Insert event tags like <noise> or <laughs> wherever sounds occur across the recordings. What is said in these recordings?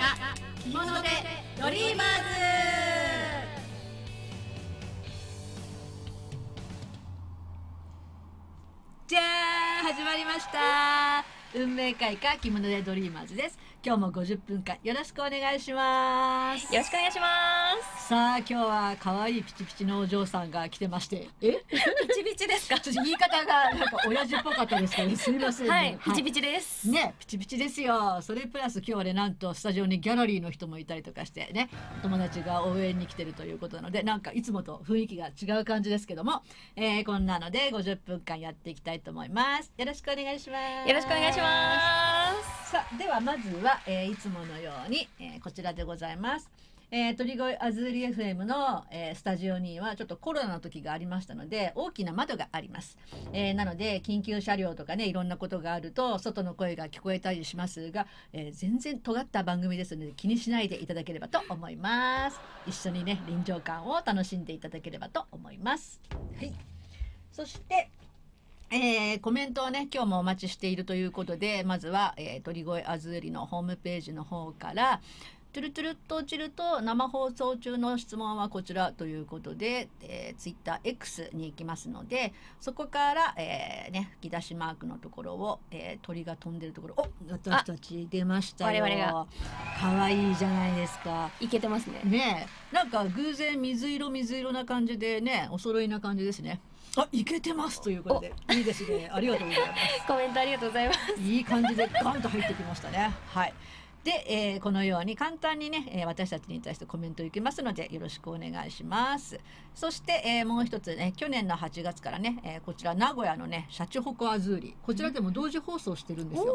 家着物でドリーマーズ。じゃーん始まりました。運命会か着物でドリーマーズです。今日も50分間よろしくお願いします。よろしくお願いします。さあ今日は可愛いピチピチのお嬢さんが来てまして。え？ピチピチですか？ちょっと言い方がなんか親父っぽかったですけどすみませんね、はい、ピチピチです。ねピチピチですよ。それプラス今日はねなんとスタジオにギャラリーの人もいたりとかしてね。お友達が応援に来てるということなのでなんかいつもと雰囲気が違う感じですけども、えーこんなので50分間やっていきたいと思います。よろしくお願いします。よろしくお願いします。さあではまずは、えーいつものように、えーこちらでございます。えー、鳥越アズーリ FM の、えースタジオにはちょっとコロナの時がありましたので大きな窓があります、えーなので緊急車両とかねいろんなことがあると外の声が聞こえたりしますが、えー全然尖った番組ですので気にしないでいただければと思います。一緒にね臨場感を楽しんでいただければと思います。はい。そしてえーコメントをね今日もお待ちしているということでまずは、えー鳥越あずーりのホームページの方からトゥルトゥルっと落ちると生放送中の質問はこちらということで、えー、TwitterX に行きますのでそこから、えーね、吹き出しマークのところを、えー鳥が飛んでるところお私たち出ましたよ我々が可愛いじゃないですか。いけてますね。ねえなんか偶然水色水色な感じでねお揃いな感じですねあいけてますということでいいですね。ありがとうございます。コメントありがとうございます。いい感じでガンと入ってきましたね。はい。で、えーこのように簡単にね、えー私たちに対してコメントいきますのでよろしくお願いします。そして、えーもう一つね去年の8月からね、えーこちら名古屋のねシャチホコアズーリ。こちらでも同時放送してるんですよ。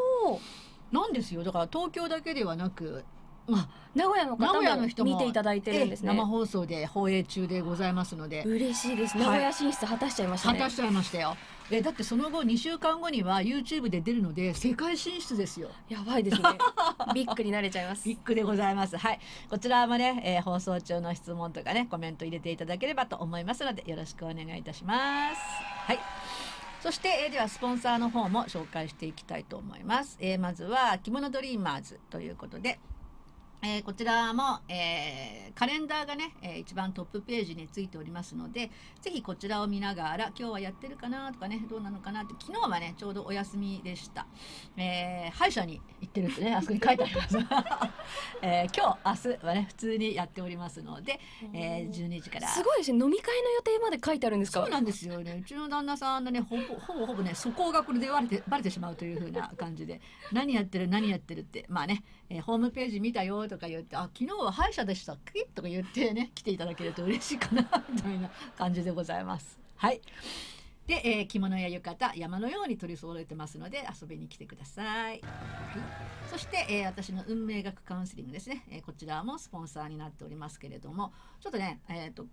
なんですよ。だから東京だけではなくまあ名古屋の名方もも見ていただいてるんですねええ。生放送で放映中でございますので嬉しいです。はい名古屋進出果たしちゃいましたね。果たしちゃいましたよえだってその後2週間後には YouTube で出るので世界進出ですよやばいですね。ビッグになれちゃいますビ。ッグでございますはいこちらもね、えー放送中の質問とかねコメント入れていただければと思いますのでよろしくお願いいたしますはいそして、えーではスポンサーの方も紹介していきたいと思います、えーまずは着物ドリーマーズということでえーこちらも、えーカレンダーがね、えー一番トップページについておりますのでぜひこちらを見ながら今日はやってるかなとかねどうなのかなって昨日はねちょうどお休みでした、えー歯医者に行ってるってねあそこに書いてあります、<laughs> えー今日明日はね普通にやっておりますので、えー12時から。すごいですね。飲み会の予定まで書いてあるんですか？そうなんですよね。うちの旦那さんのねほぼほぼほぼね素行がこれでバレてバレてしまうという風な感じで。何やってる何やってるって。まあね、えーホームページ見たよとか言ってあ昨日は歯医者でしたっけ？とか言ってね来ていただけると嬉しいかなみたいな感じでございます。はい。で、えー着物や浴衣山のように取り揃えてますので遊びに来てください、はい、そして、えー私の運命学カウンセリングですね、えこちらもスポンサーになっておりますけれどもちょっとね、えー、と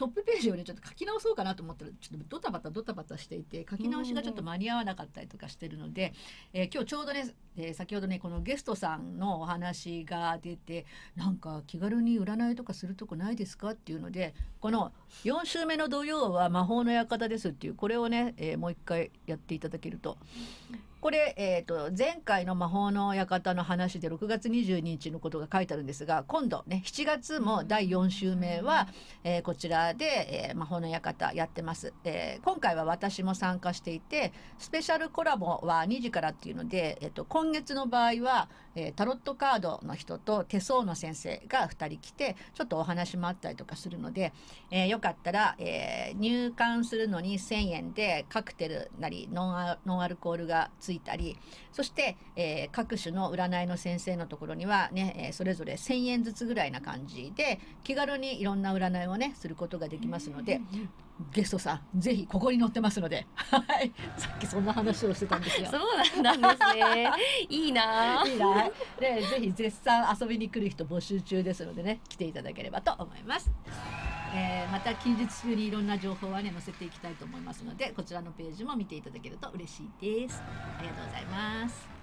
トップページをねちょっと書き直そうかなと思ったらちょっとドタバタドタバタしていて書き直しがちょっと間に合わなかったりとかしてるので、えー今日ちょうどね、えー先ほどねこのゲストさんのお話が出てなんか気軽に占いとかするとこないですかっていうのでこの4週目の土曜は魔法の館ですっていうこれをね、えーもう一回やっていただけると。これ、えー、と前回の魔法の館の話で6月22日のことが書いてあるんですが今度ね7月も第4週目は、えーこちらで、えー魔法の館やってます、えー今回は私も参加していてスペシャルコラボは2時からっていうので、えー、と今月の場合は、えータロットカードの人と手相の先生が2人来てちょっとお話もあったりとかするので、えーよかったら、えー入館するのに1,000円でカクテルなりノンアノンアルコールがついたりそして、えー各種の占いの先生のところにはね、えーそれぞれ1,000円ずつぐらいな感じで気軽にいろんな占いをねすることができますのでゲストさんぜひここに載ってますのではいさっきそんな話をしてたんですよ。そうなんですね。いいな。いいな。で、ぜひ絶賛遊びに来る人募集中ですのでね、来ていただければと思います。えーまた近日中にいろんな情報はね載せていきたいと思いますのでこちらのページも見ていただけると嬉しいです。ありがとうございます。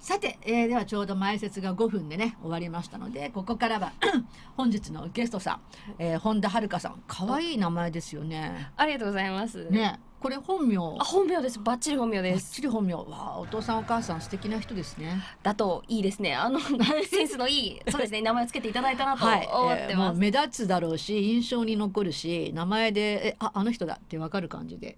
さて、えーではちょうど前説が5分でね終わりましたのでここからは <coughs> 本日のゲストさん、えー本田遥さん可愛い名前ですよね。ありがとうございます。ねこれ本名あ本名です。バッチリ本名です。ちり本名わあお父さんお母さん素敵な人ですね。だといいですね。あのセンスのいいそうですね名前をつけていただいたなと思はい、ってます。えーもう目立つだろうし印象に残るし名前でえああの人だってわかる感じで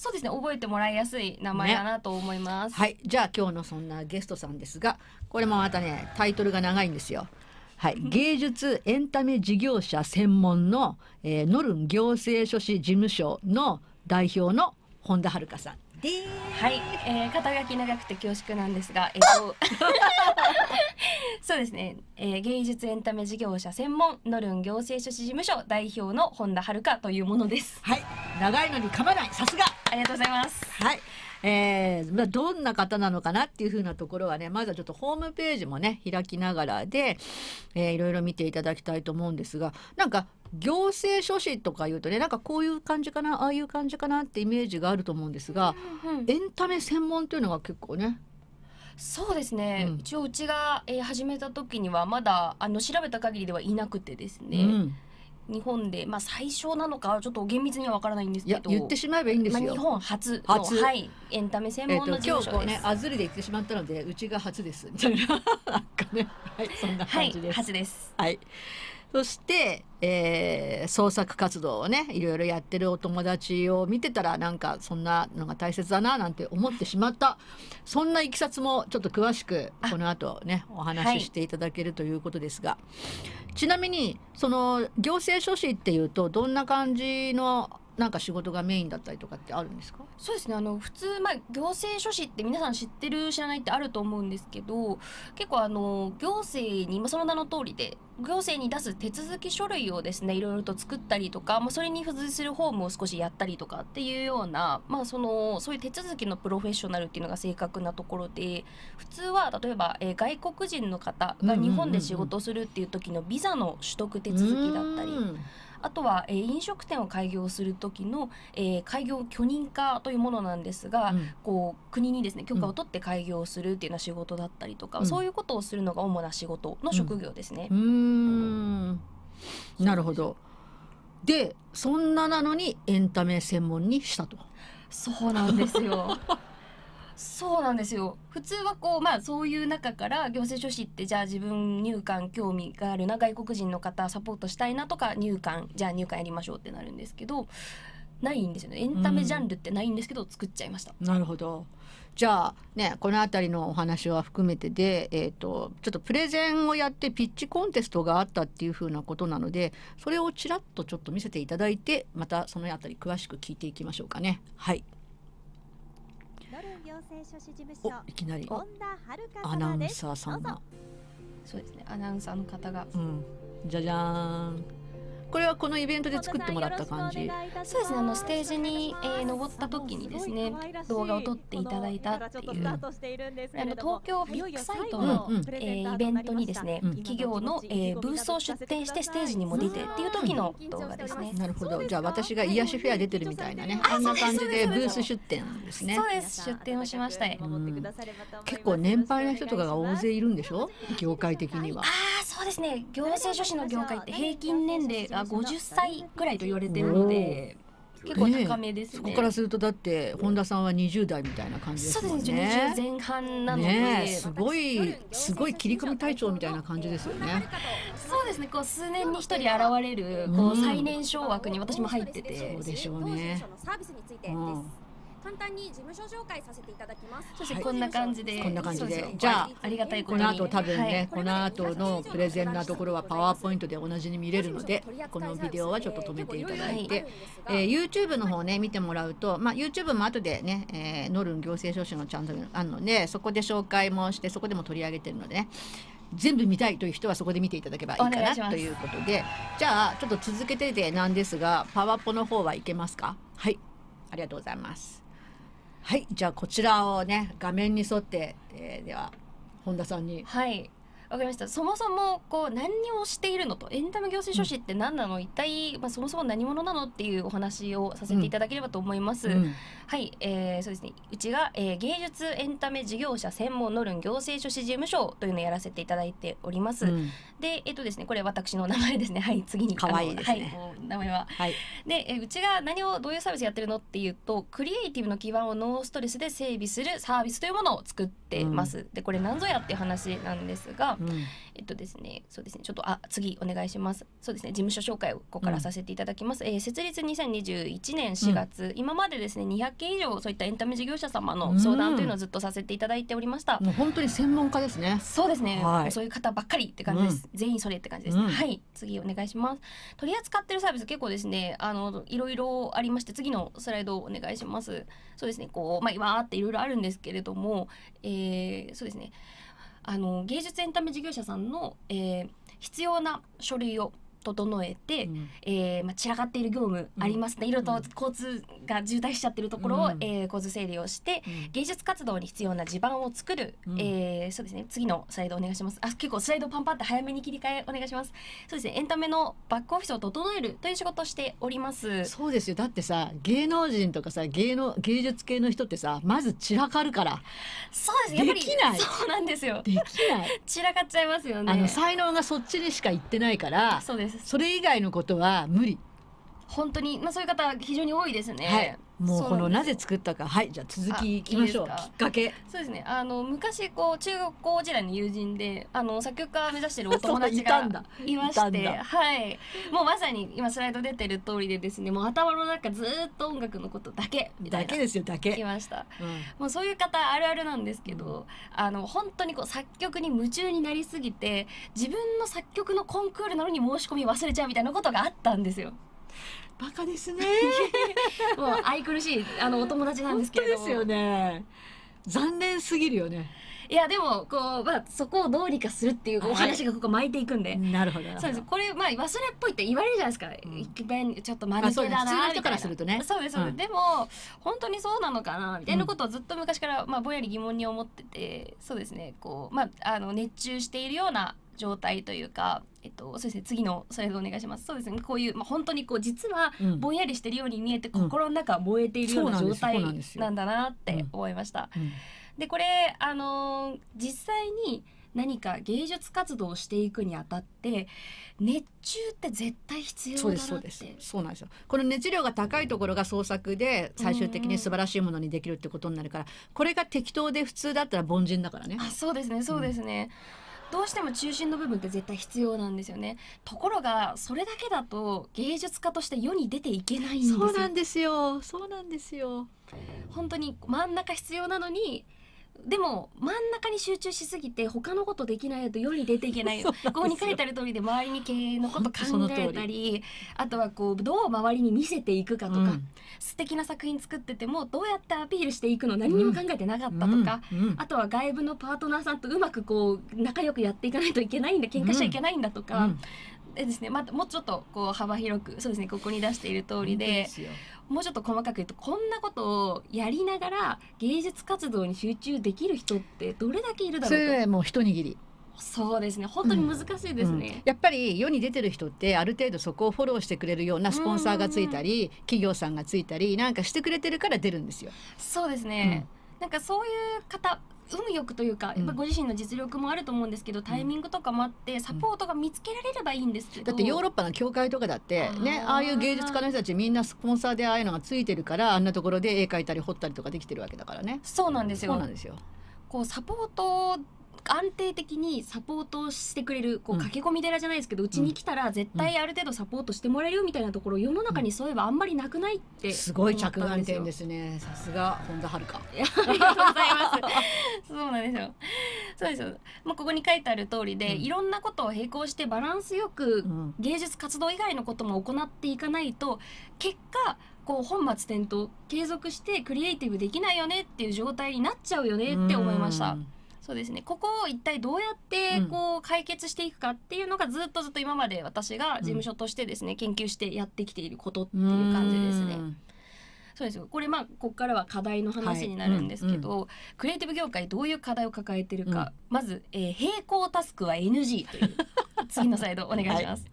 そうですね覚えてもらいやすい名前だなと思います。はい。じゃあ今日のそんなゲストさんですがこれもまたねタイトルが長いんですよ。はい、芸術エンタメ事業者専門の、えーノルン行政書士事務所の代表の本田遥さん。ではい、えー、肩書き長くて恐縮なんですが、えっ、と <laughs> そうですね、えー、芸術エンタメ事業者専門ノルン行政書士事務所代表の本田遥というものです。はい。長いのに噛まない。さすがありがとうございます。はい。えーまあ、どんな方なのかなっていうふうなところはねまずはちょっとホームページもね開きながらで、えーいろいろ見ていただきたいと思うんですがなんか行政書士とかいうとねなんかこういう感じかなああいう感じかなってイメージがあると思うんですがエンタメ専門というのが結構ねそうですね、うん。一応うちが、えー、始めた時にはまだあの調べた限りではいなくてですね、うん、日本でまあ最初なのかちょっと厳密にはわからないんですけど言ってしまえばいいんですよ。まあ、日本初の初はい、エンタメ専門の事務所です。ねあずりで言ってしまったのでうちが初ですみたいななんかねはいそんなはい感じです。初です。はい。そして、えー創作活動をねいろいろやってるお友達を見てたらなんかそんなのが大切だななんて思ってしまった。そんないきさつもちょっと詳しくあ。この後ねおはい話ししていただけるということですが、ちなみにその行政書士っていうとどんな感じのなんか仕事がメインだったりとかってあるんですか？そうですねあの普通、まあ、行政書士って皆さん知ってる知らないってあると思うんですけど結構あの行政に、まあ、その名の通りで行政に出す手続き書類をですねいろいろと作ったりとか、まあ、それに付随するフォームを少しやったりとかっていうような、まあ、そのそういう手続きのプロフェッショナルっていうのが正確なところで普通は例えば、えー外国人の方が日本で仕事をするっていう時のビザの取得手続きだったり。うんあとは、えー飲食店を開業する時の、えー開業許認可というものなんですが、うんこう国にですね許可を取って開業するっていうような仕事だったりとか、うんそういうことをするのが主な仕事の職業ですね。うーんなるほど。でそんななのにエンタメ専門にしたと。そうなんですよ。<laughs> そうなんですよ普通はこうまあそういう中から行政書士ってじゃあ自分入管興味があるな外国人の方サポートしたいなとか入管じゃあ入管やりましょうってなるんですけどないんですよねエンタメジャンルってないんですけど作っちゃいました。なるほど。じゃあねこの辺りのお話は含めてで、えー、とちょっとプレゼンをやってピッチコンテストがあったっていうふうなことなのでそれをちらっとちょっと見せていただいてまたその辺り詳しく聞いていきましょうかね。はい。ノルン行政書士事務お所いきなりアナウン。サーさんが。そうですねアナウンサーの方がうん。じゃじゃーん。これはこのイベントで作ってもらった感じ。そうですねあのステージに、えー登った時にですね動画を撮っていただいたっていうあの東京ビッグサイトの、うんうんえーイベントにですね、うん企業の、えーブースを出展してステージにも出てっていう時の動画ですね。なるほど。じゃあ私が癒しフェア出てるみたいなね。あんな感じでブース出店ですねそう。です出展をしましたいうん結構年配の人とかが大勢いるんでしょ業界的にはあ。あそうですね行政書士の業界って平均年齢が50歳ぐらいと言われてるので結構高めですね。そこからするとだって本田さんは20代みたいな感じですもそうですねんね。20前半なので、ねえすごいすごい切り込み隊長みたいな感じですよね。そうですねこう数年に一人現れるこうんう最年少枠に私も入ってて、そうでしょうね。サービスについてです。うん簡単に事務所紹介させていただきます。そしてはい。こんな感じで、こんな感じで。じゃあありがたいこの後多分ね、はい。この後のプレゼンなところはパワーポイントで同じに見れるのでこのビデオはちょっと止めていただいて、えー YouTube の方ね見てもらうと、まあ、YouTube も後でね、えーノルン行政書士のチャンネルあるのでそこで紹介もしてそこでも取り上げてるのでね全部見たいという人はそこで見ていただけばいいかないということで。じゃあちょっと続けてでなんですがパワポの方はいけますか？はい。ありがとうございますはいじゃあこちらをね画面に沿って、えーでは本田さんに。はい。わかりました。そもそもこう何をしているのとエンタメ行政書士って何なの、一体、まあ、そもそも何者なのっていうお話をさせていただければと思います、うん。はい、えー、そうですね。うちが、えー、芸術エンタメ事業者専門ノルン行政書士事務所というのをやらせていただいております、うん。でえっとですねこれ私の名前ですね。<laughs> はい次に可愛いですね。はい名前は。はい。でえうちが何をどういうサービスやってるのっていうとクリエイティブの基盤をノーストレスで整備するサービスというものを作ってます、でこれ何ぞやっていう話なんですが、うん。えっとですね、そうですね、ちょっとあ次お願いします。そうですね、事務所紹介をここからさせていただきます。えー設立2021年4月、今までですね200件以上そういったエンタメ事業者様の相談というのをずっとさせていただいておりました。もう本当に専門家ですね。そうですね、はい。そういう方ばっかりって感じです、全員それって感じです、うん。はい次お願いします。取り扱ってるサービス結構ですね。あのいろいろありまして次のスライドをお願いします。そうですね。こうまあわーっていろいろあるんですけれども、えーそうですね。あの芸術エンタメ事業者さんの、えー必要な書類を整えて、うん。えーまあ、散らかっている業務ありますね、いろいろと交通が渋滞しちゃってるところを、うん。えー交通整理をしてうん。芸術活動に必要な地盤を作る、うん。えーそうですね。次のスライドお願いします。あ結構スライドパンパンって早めに切り替えお願いします。そうですね。エンタメのバックオフィスを整えるという仕事をしております。そうですよ。だってさ芸能人とかさ芸能芸術系の人ってさまず散らかるから。そうです。やっぱりできない。そうなんですよ。できない。<laughs> 散らかっちゃいますよね。あの才能がそっちにしか行ってないからそうですそれ以外のことは無理、本当にまあそういう方非常に多いですね。はい。もうこのなぜ作ったか。はい。じゃあ続きいきましょう。きっかけ。そうですね。あの昔こう中学校時代の友人であの作曲家目指してるお <laughs> 友達がんだ。いましてはい。もうまさに今スライド出てる通りでですねもう頭の中ずーっと音楽のことだけみたいな。だけですよだけ。いました。うん。もうそういう方あるあるなんですけど、あの本当にこう作曲に夢中になりすぎて自分の作曲のコンクールなのに申し込み忘れちゃうみたいなことがあったんですよ。バカですね。<laughs> もう愛くるしいあのお友達なん本ですけれどですよね。残念すぎるよね。いやでもこう、まあ、そこをどうにかするっていうお話がここ巻いていくんで。なるほど。そうです。これまあ忘れっぽいって言われるじゃないですか、ん。一遍ちょっと間抜けだな普通の人からするとね。そうですそうです、うん。でも本当にそうなのかなみたいなことをずっと昔から、まあ、ぼんやり疑問に思っててそうですね。こう、まあ、あの熱中しているような状態というか、えっと、そうですね次のスライドお願いします。そうですねこういう、まあ、本当にこう実はうん。ぼんやりしてるように見えて、うん。心の中は燃えているような状態なんだなって思いました。うん。でこれあのー実際に何か芸術活動をしていくにあたって熱中って絶対必要だそうなそうです。そうなんですよ。この熱量が高いところが創作で最終的に素晴らしいものにできるってことになるからこれが適当で普通だったら凡人だからね。あそうですねそうですね、どうしても中心の部分って絶対必要なんですよね。ところがそれだけだと芸術家として世に出ていけないんですよ。そうなんですよ。そうなんですよ。本当に真ん中必要なのにでも真ん中に集中しすぎて他のことできないと世に出ていけない。<laughs> ここに書いてある通りで周りに経営のこと考えたり <laughs> あとはこうどう周りに見せていくかとか、うん。素敵な作品作っててもどうやってアピールしていくの何にも考えてなかったとか、うんうんあとは外部のパートナーさんとうまくこう仲良くやっていかないといけないんだ喧嘩しちゃいけないんだとか、うんでですね。またもうちょっとこう幅広くそうですね。ここに出している通りでもうちょっと細かく言うとこんなことをやりながら芸術活動に集中できる人ってどれだけいるだそろうと。れもう一握り。そうですね。本当に難しいですうん。ね。やっぱり世に出てる人ってある程度そこをフォローしてくれるようなスポンサーがついたり企業さんがついたりなんかしてくれてるから出るんですよ。そうですね、なんかそういう方運よくというか、うん。やっぱご自身の実力もあると思うんですけどタイミングとかもあってサポートが見つけられればいいんですけど、だってヨーロッパの教会とかだってねああいう芸術家の人たちみんなスポンサーでああいうのがついてるからあんなところで絵描いたり彫ったりとかできてるわけだからね。そうなんですよ。そうなんですよ。こうサポート安定的にサポートをしてくれるこううん駆け込み寺じゃないですけどうち、に来たら絶対ある程度サポートしてもらえるよみたいなところ世の中にそういえばあんまりなくないってすごい着眼点すですね。さすが本田遥。いやありがとうございます。<laughs> そうなんですよ。そうですよ。もうここに書いてある通りで、うんいろんなことを並行してバランスよくうん芸術活動以外のことも行っていかないと結果こう本末転倒継続してクリエイティブできないよねっていう状態になっちゃうよねって思いましたう。んそうですね。ここを一体どうやってこう解決していくかっていうのがずっとずっと今まで私が事務所としてですね研究してやってきていることっていう感じですね。うん。そうですよ。これまあここからは課題の話になるんですけど、クリエイティブ業界どういう課題を抱えてるか、まず、えー並行タスクは NG という。次のスライドお願いします。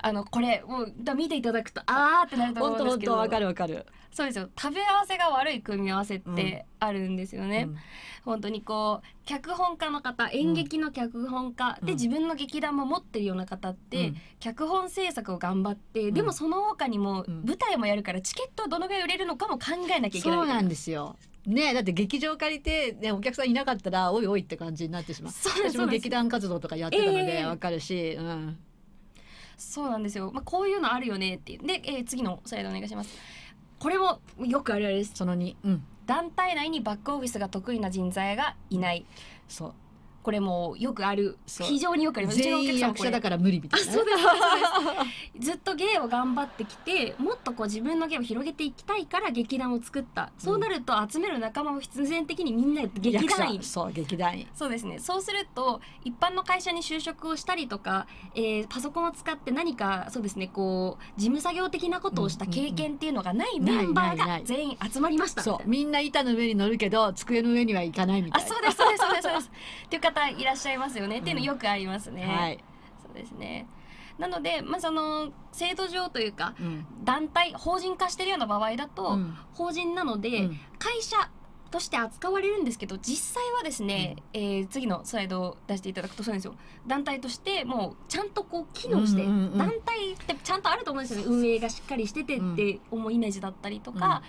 あのこれもうだ見ていただくとあーってなると思うんですけど。当わかるわかる。そうですよ。食べ合わせが悪い組み合わせってあるんですよね、うん。本当にこう脚本家の方演劇の脚本家、うん。で自分の劇団も持ってるような方って、うん。脚本制作を頑張って、ん。でもその他にもうん。舞台もやるからチケットをどのぐらい売れるのかも考えなきゃいけないそうなんですよ。ねだって劇場借りて、ね、お客さんいなかったらおいおいって感じになってしまう。私も劇団活動とかやってたのええでわかるし、うん、そうなんですよ、まあ、こういうのあるよねっていう。で、えー次のスライドお願いします。これもよくあるあるです。その2、うん、団体内にバックオフィスが得意な人材がいない。そうこれもよくある。非常によくあります。全員役者だから無理みたいなね、ずっと芸を頑張ってきてもっとこう自分の芸を広げていきたいから劇団を作った。そうなると集める仲間も必然的にみんな劇役団。員者。そう劇団員。そうですね。そうすると一般の会社に就職をしたりとか、えーパソコンを使って何かそうですねこう事務作業的なことをした経験っていうのがないメンバーが全員集まりました。みんな板の上に乗るけど机の上には行かないみたいな。あそうですそうですそうです。そうです。っていう方いらっしゃいますよね、っていうのよくありますね、はい、そうですね。なので、まあ、その制度上というかうん。団体法人化してるような場合だと、うん。法人なので、うん。会社として扱われるんですけど実際はですね、えー次のスライドを出していただくとそうなんですよ。団体としてもうちゃんとこう機能して、うんうんうん団体ってちゃんとあると思うんですよね。運営がしっかりしててって思うイメージだったりとか、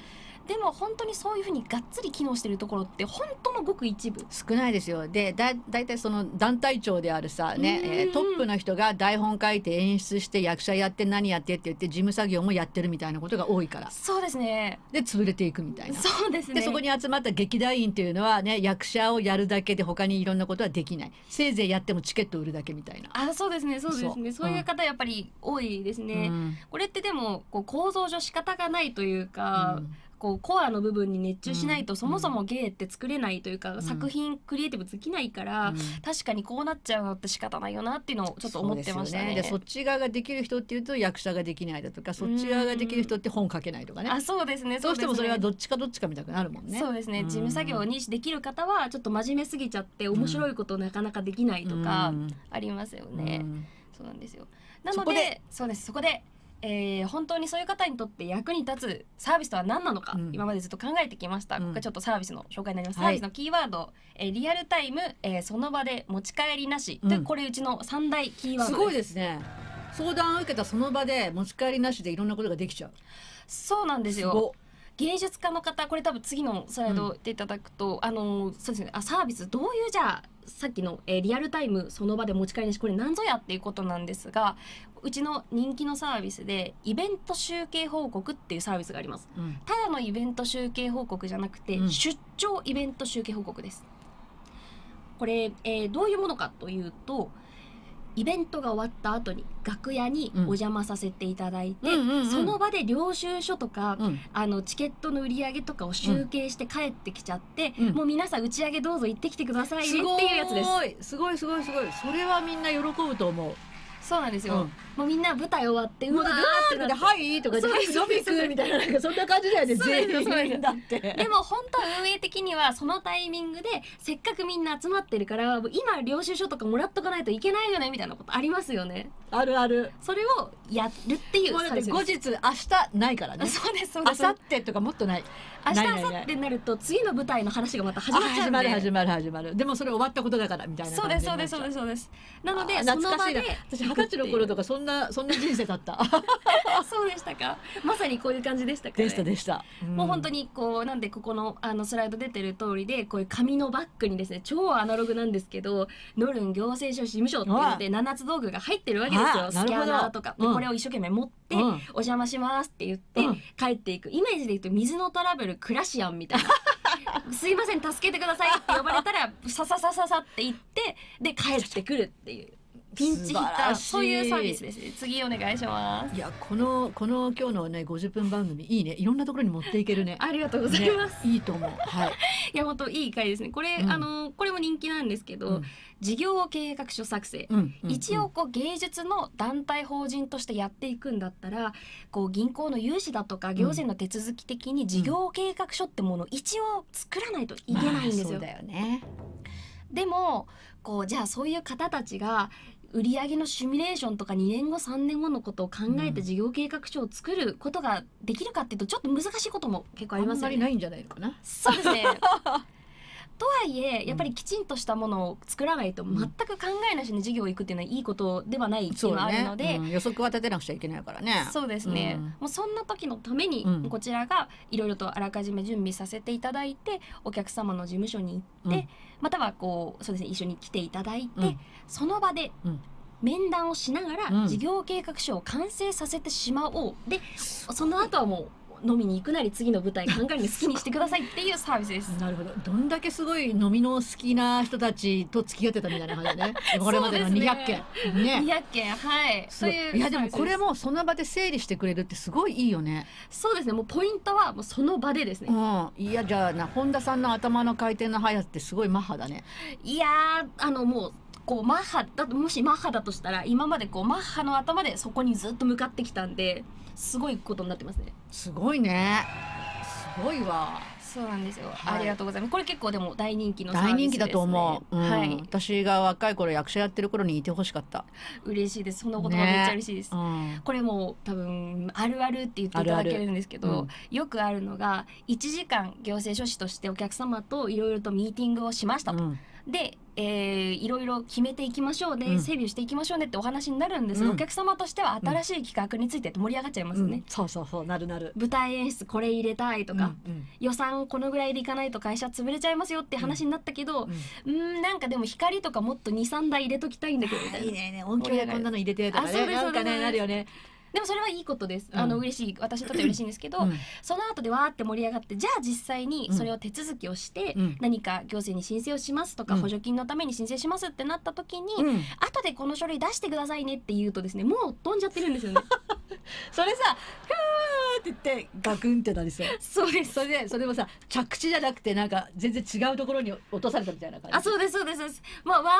でも本当にそういうふうにがっつり機能してるところって本当のごく一部。少ないですよ。でだだいたいその団体長であるさね、うん。えートップの人が台本書いて演出して役者やって何やってって言って事務作業もやってるみたいなことが多いから。そうですね。で潰れていくみたいな。そうですね。でそこに集まった劇団員っていうのはね役者をやるだけで他にいろんなことはできない。せいぜいやってもチケット売るだけみたいな。あそうですね。そうですね。そう。いう方やっぱり多いですね、うん。これってでもこう構造上仕方がないというか、うんこうコアの部分に熱中しないと、うん。そもそも芸って作れないというか、ん。作品クリエイティブできないから、うん。確かにこうなっちゃうのって仕方ないよなっていうのをちょっと思ってましたね。そうでそっち側ができる人っていうと役者ができないだとかそっち側ができる人って本書けないとかね。あそうですねどうしてもそれはうどっちかどっちかみたいになるもんね。そうですね。うん。事務作業にできる方はちょっと真面目すぎちゃって面白いことなかなかできないとかうんありますようね。んそうなんですよなのでそうですそこで、えー本当にそういう方にとって役に立つサービスとは何なのか、うん。今までずっと考えてきました、うん。ここからちょっとサービスの紹介になります、はい。サービスのキーワード、えーリアルタイム、えーその場で持ち帰りなし、うん。でこれうちの三大キーワードす。ごいですね。相談を受けたその場で持ち帰りなしでいろんなことができちゃう。そうなんですよ。ご芸術家の方これ多分次のスライドをでいただくと、あのそうですね。あサービスどういうじゃあさっきの、えーリアルタイムその場で持ち帰りなしこれ何ぞやっていうことなんですがうちの人気のサービスでイベント集計報告っていうサービスがあります。うん。ただのイベント集計報告じゃなくて、うん。出張イベント集計報告です。これ、えーどういうものかというとイベントが終わった後に楽屋にお邪魔させていただいて、その場で領収書とか、うん。あのチケットの売り上げとかを集計して帰ってきちゃって、うん。もう皆さん打ち上げどうぞ行ってきてくださいねっていうやつです。い。すごいすごいすごい。それはみんな喜ぶと思うそうなんですよ。うん。もうみんな舞台終わってうわーってなって。はいとかでそうです。飲み行くみたいななんかそんな感じだよね。全員だって。でも本当は運営的にはそのタイミングでせっかくみんな集まってるから今領収書とかもらっとかないといけないよねみたいなことありますよね。あるある。それをやるっていう後日明日ないからね。そうですそう明です。後日とかもっとない。明日明後日になると次の舞台の話がまた始あまっちゃうんで。始まる始まる始まる。でもそれ終わったことだからみたいなそうですそうですそうですすそうです。なのでその場で私二十歳の頃とかそんなそんな人生だった。<laughs> そうでしたか？まさにこういう感じでしたか、ね。でしたでした、もう本当ににこうなんでここのあのスライド出てる通りでこういう紙のバッグにですね超アナログなんですけどノルン行政書士事務所っていうので7つ道具が入ってるわけですあよスキャナーとか、でうん。これを一生懸命持って、うん。お邪魔しますって言って、うん。帰っていく。イメージで言うと水のトラブルクラシアンみたいな。<laughs> すいません助けてくださいって呼ばれたらさささささって言ってで帰ってくるっていうピンチヒッター。そういうサービスですね。次お願いします。いやこのこの今日のね50分番組いいね。いろんなところに持っていけるね。<laughs> ありがとうございます、ねいいと思う。はい。<laughs> いや本当いい回ですね。これ、うん。あのこれも人気なんですけど、うん。事業計画書作成、うんうん一応こう芸術の団体法人としてやっていくんだったらこう銀行の融資だとか行政の手続き的に事業計画書ってものを一応作らないといけないんですよ。まあそうだよね。でもこうじゃあそういう方たちが売上のシミュレーションとか2年後3年後のことを考えうん。て事業計画書を作ることができるかっていうとちょっと難しいことも結構ありますよね。あんまりないんじゃないのかな。そうですね <laughs> とはいえやっぱりきちんとしたものを作らないと全く考えなしに事業行くっていうのはいいことではないっていうのがあるので、うん。予測は立てなくちゃいけないからね。そうですね、うん。もうそんな時のためにうん。こちらがいろいろとあらかじめ準備させていただいてお客様の事務所に行って、うん。またはこうそうですね一緒に来ていただいて、うん。その場でうん。面談をしながうん。ら事業計画書を完成させてしまおう。でその後はもう飲みに行くなり次の舞台考えるの好きにしてくださいっていうサービスです。<laughs> なるほど。どんだけすごい飲みの好きな人たちと付き合ってたみたいな感じだね。<laughs> これまでの200件。ね。200件はい。そうい。ういやでもこれもその場で整理してくれるってすごいいいよね。そうですね。もうポイントはもうその場でですね、うん。いやじゃあな本田さんの頭の回転の速さってすごいマッハだね。いやーあのもうこうマッハだもしマッハだとしたら今までこうマッハの頭でそこにずっと向かってきたんですごいことになってますね。すごいね。すごいわ。そうなんですよ、はいありがとうございます。これ結構でも大人気のサービス大人気だと思う、うん。はい。私が若い頃役者やってる頃にいてほしかった、嬉しいです。その言葉めっちゃ嬉しいです、うん。これもう多分あるあるって言っていただけるんですけどあるあるよくあるのが1時間行政書士としてお客様といろいろとミーティングをしましたと、うん。で、えーいろいろ決めていきましょうね、うん。整備をしていきましょうねってお話になるんですが、うん。お客様としては新しい企画について盛り上がっちゃいますよね、うん。そうそうそうなるなる。舞台演出これ入れたいとか、予算このぐらいでいかないと会社潰れちゃいますよって話になったけどうん。なんかでも光とかもっと23台入れときたいんだけどみたいな。いいね音響でこんなの入れてとかあそうですねなんかねなるよねでもそれはいいことです、うん。あの嬉しい私にとっては嬉しいんですけど、うん。その後でわーって盛り上がってじゃあ実際にそれを手続きをして、うん。何か行政に申請をしますとか、うん。補助金のために申請しますってなった時に、うん。後でこの書類出してくださいねって言うとですねもう飛んじゃってるんですよね。<laughs> それさ「ふー」って言ってガクンってなりそう。そうです。それでそれもさ着地じゃなくてなんか全然違うところに落とされたみたいな感じ。あそうですそうですそうです。まあわ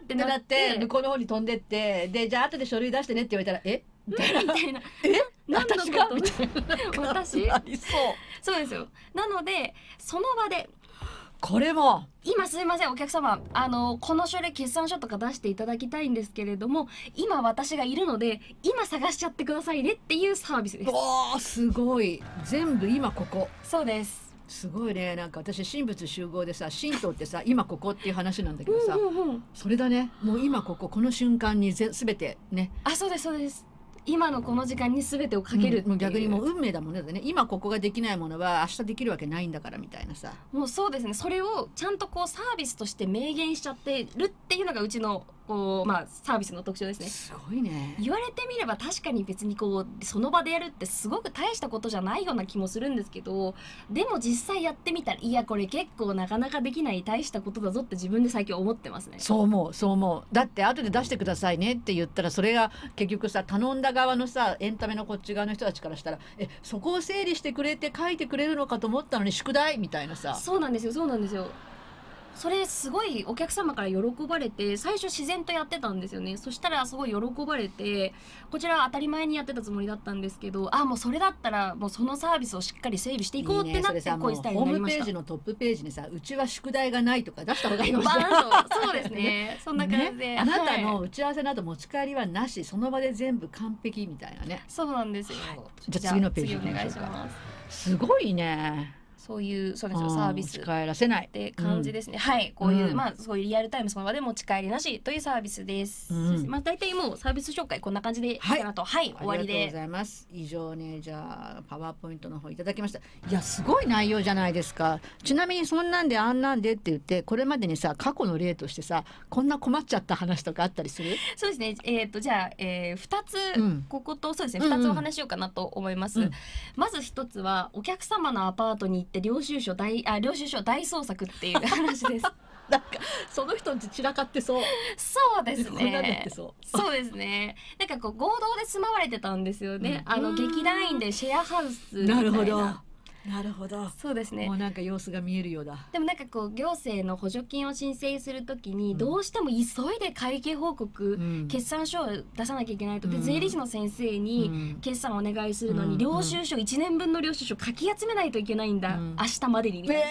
ーってななって向こうの方に飛んでってでじゃあ後で書類出してねって言われたら「え？みたいな。<laughs> みたいな。え？何のこと？みたいな。私？ありそう。そうですよ。なのでその場で。これも。今すいません。お客様あのこの書類決算書とか出していただきたいんですけれども今私がいるので今探しちゃってくださいねっていうサービスです。おーすごい。全部今ここ。そうです。すごいね。なんか私神仏集合でさ神道ってさ今ここっていう話なんだけどさ、うんうんうん。それだね。もう今こここの瞬間にぜ全てね。あそうですそうです今のこの時間に全てをかけるう、うんもう逆にもう運命だもんね。ね今ここができないものは明日できるわけないんだからみたいなさ。もうそうですね。それをちゃんとこうサービスとして明言しちゃってるっていうのがうちのこうまあサービスの特徴ですね。すごいね。言われてみれば確かに別にこうその場でやるってすごく大したことじゃないような気もするんですけどでも実際やってみたらいやこれ結構なかなかできない大したことだぞって自分で最近思ってますね。そう思うそう思う。だって後で出してくださいねって言ったらそれが結局さ頼んだ側のさエンタメのこっち側の人たちからしたらえそこを整理してくれて書いてくれるのかと思ったのに宿題みたいなさ。そうなんですよそうなんですよそれすごいお客様から喜ばれて最初自然とやってたんですよね。そしたらすごい喜ばれてこちらは当たり前にやってたつもりだったんですけどあもうそれだったらもうそのサービスをしっかり整備していこうってなってこういうスタイルホーになりました。ムページのトップページにさうちは宿題がないとか出した方がいいかもしバれない。そうですね。<laughs> そんな感じで、ね、あなたのはい。打ち合わせなど持ち帰りはなし。その場で全部完璧みたいなね。そうなんですよ。じゃあ次のページお願いします。すごいねそういうそうですようんサービス持ち帰らせない。って感じですね。はい、こういう、うん。まあそういうリアルタイムその場で持ち帰りなしというサービスです。うん。まあ大体もうサービス紹介こんな感じでいいかなと、はい、終わりありがとうごで。ざいます。以上ねじゃあパワーポイントの方いただきました。いやすごい内容じゃないですか。ちなみにそんなんであんなんでって言ってこれまでにさ過去の例としてさこんな困っちゃった話とかあったりする？そうですね。えっ、とじゃあ、えー、2つ、うん。こことそうですね。うんうん2つお話ししようかなと思います。うん。まず1つはお客様のアパートに行って領収書大あ領収書大捜索っていう <laughs> 話です。なんかその人散らかってそう。そうですね。てそう。そうですね。なんかこう合同で住まわれてたんですよね、うん。あの劇団員でシェアハウスみたな。いるほどななるほど。そうですね。もうなんか様子が見えるようだ。でもなんかこう行政の補助金を申請するときにうん。どうしても急いで会計報告、うん。決算書を出さなきゃいけないとでうん。税理士の先生にうん。決算をお願いするのうん。に領収書1年分の領収書書き集めないといけないんだ、うん。明日までにみたいなえ。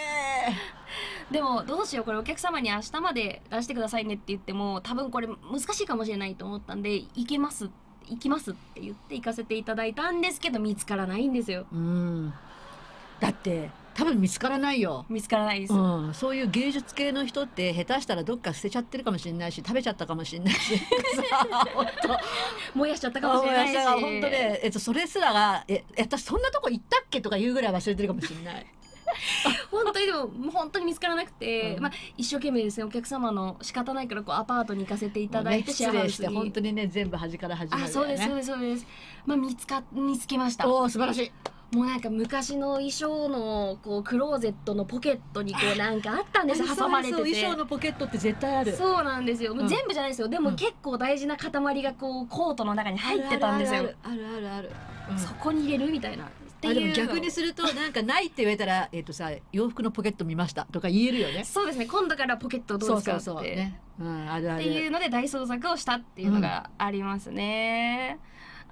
<laughs> でもどうしようこれお客様に明日まで出してくださいねって言っても多分これ難しいかもしれないと思ったんで行けます行きますって言って行かせていただいたんですけど見つからないんですよ。ーうんだって多分見つからないよ。見つからないです、うん、そういう芸術系の人って下手したらどっか捨てちゃってるかもしれないし食べちゃったかもしれないし。さ <laughs> 本当。燃やしちゃったかもしれないし。本当ね、えっと、それすらがええ私そんなとこ行ったっけとか言うぐらい忘れてるかもしれない。<laughs> 本当にでももう本当に見つからなくて、うん。まあ一生懸命ですねお客様の仕方ないからこうアパートに行かせていただいて、ね失礼して本当にね全部端から端まで、ね。あそうですそうですそうです。まあ見つか見つけました。おお素晴らしい。もうなんか昔の衣装のこうクローゼットのポケットにこう <laughs> なんかあったんです挟まれてそうて衣装のポケットって絶対ある。そうなんですよ、もううん全部じゃないですよでもうん結構大事な塊がこうコートの中に入ってたんですよあるあるある。うんそこに入れるみたいなあでも逆にするとなんかないって言われたら <laughs> えっ、とさ洋服のポケット見ましたとか言えるよね。そうですね今度からポケットどそううですかってそうそうね。うんあるある。っていうので大捜索をしたっていうのがありますね。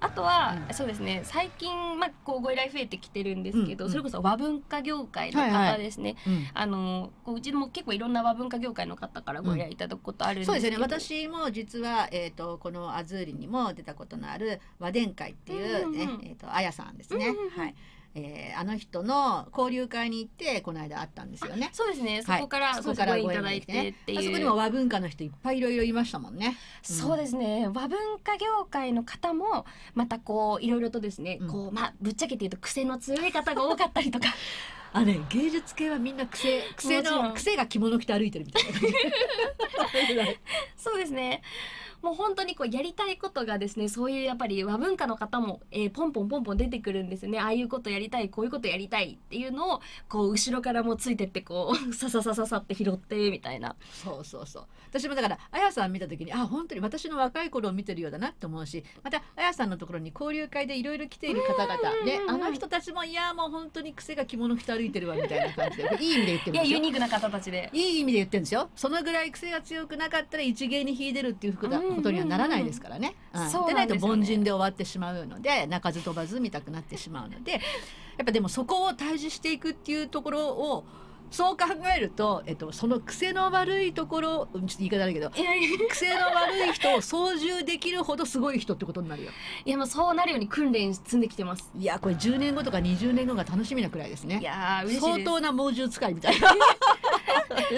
あとは、うん。そうですね。最近、まあ、こうご依頼増えてきてるんですけど、うんうん。それこそ和文化業界のはいはい。方ですね、うん。あのこううちも結構いろんな和文化業界の方からご依頼いただくことあるんですけど、そうですよね。私も実は、えー、とこのアズーリにも出たことのある和伝会っていう、ねうんうんうん。えー、とあやさんですね、うんうんうん。はいえーあの人の交流会に行ってこの間会ったんですよね。そうですね。そはい。こから、そこからご縁いただいてっていう。あそこにも和文化の人いっぱいいろいろいましたもんね。そうですね。和文化業界の方もまたこういろいろとですね、うん。こうまあぶっちゃけて言うと癖の強い方が多かったりとか。<laughs> あね芸術系はみんな癖癖の癖が着物着て歩いてるみたいな。<laughs> <laughs> そうですね。もう本当にこうやりたいことがですねそういうやっぱり和文化の方も、えーポンポンポンポン出てくるんですよね。ああいうことやりたいこういうことやりたいっていうのをこう後ろからもうついてってこう <laughs> さささささって拾ってみたいな。そうそうそう。私もだからあやさん見た時にあ本当に私の若い頃を見てるようだなって思うしまたあやさんのところに交流会でいろいろ来ている方々ねあの人たちもいやもう本当に癖が着物着て歩いてるわみたいな感じで <laughs> いい意味で言ってるんいやですよユニークな方たちで。いい意味で言ってるんですよ。そのぐらい癖が強くなかったら一芸に秀でるっていうことうんうんうんことにはならないですからね。でなんいと凡人で終わってしまうので鳴かず飛ばず見たくなってしまうのでやっぱでもそこを対峙していくっていうところをそう考えると、えっと、その癖の悪いところうんちょっと言い方だけどいやいや癖の悪い人を操縦できるほどすごい人ってことになるよ。いやもうそうなるように訓練積んできてます。いやこれ10年後とか20年後が楽しみなくらいですいね。やー嬉しい。相当な猛獣使いみたいな。<laughs>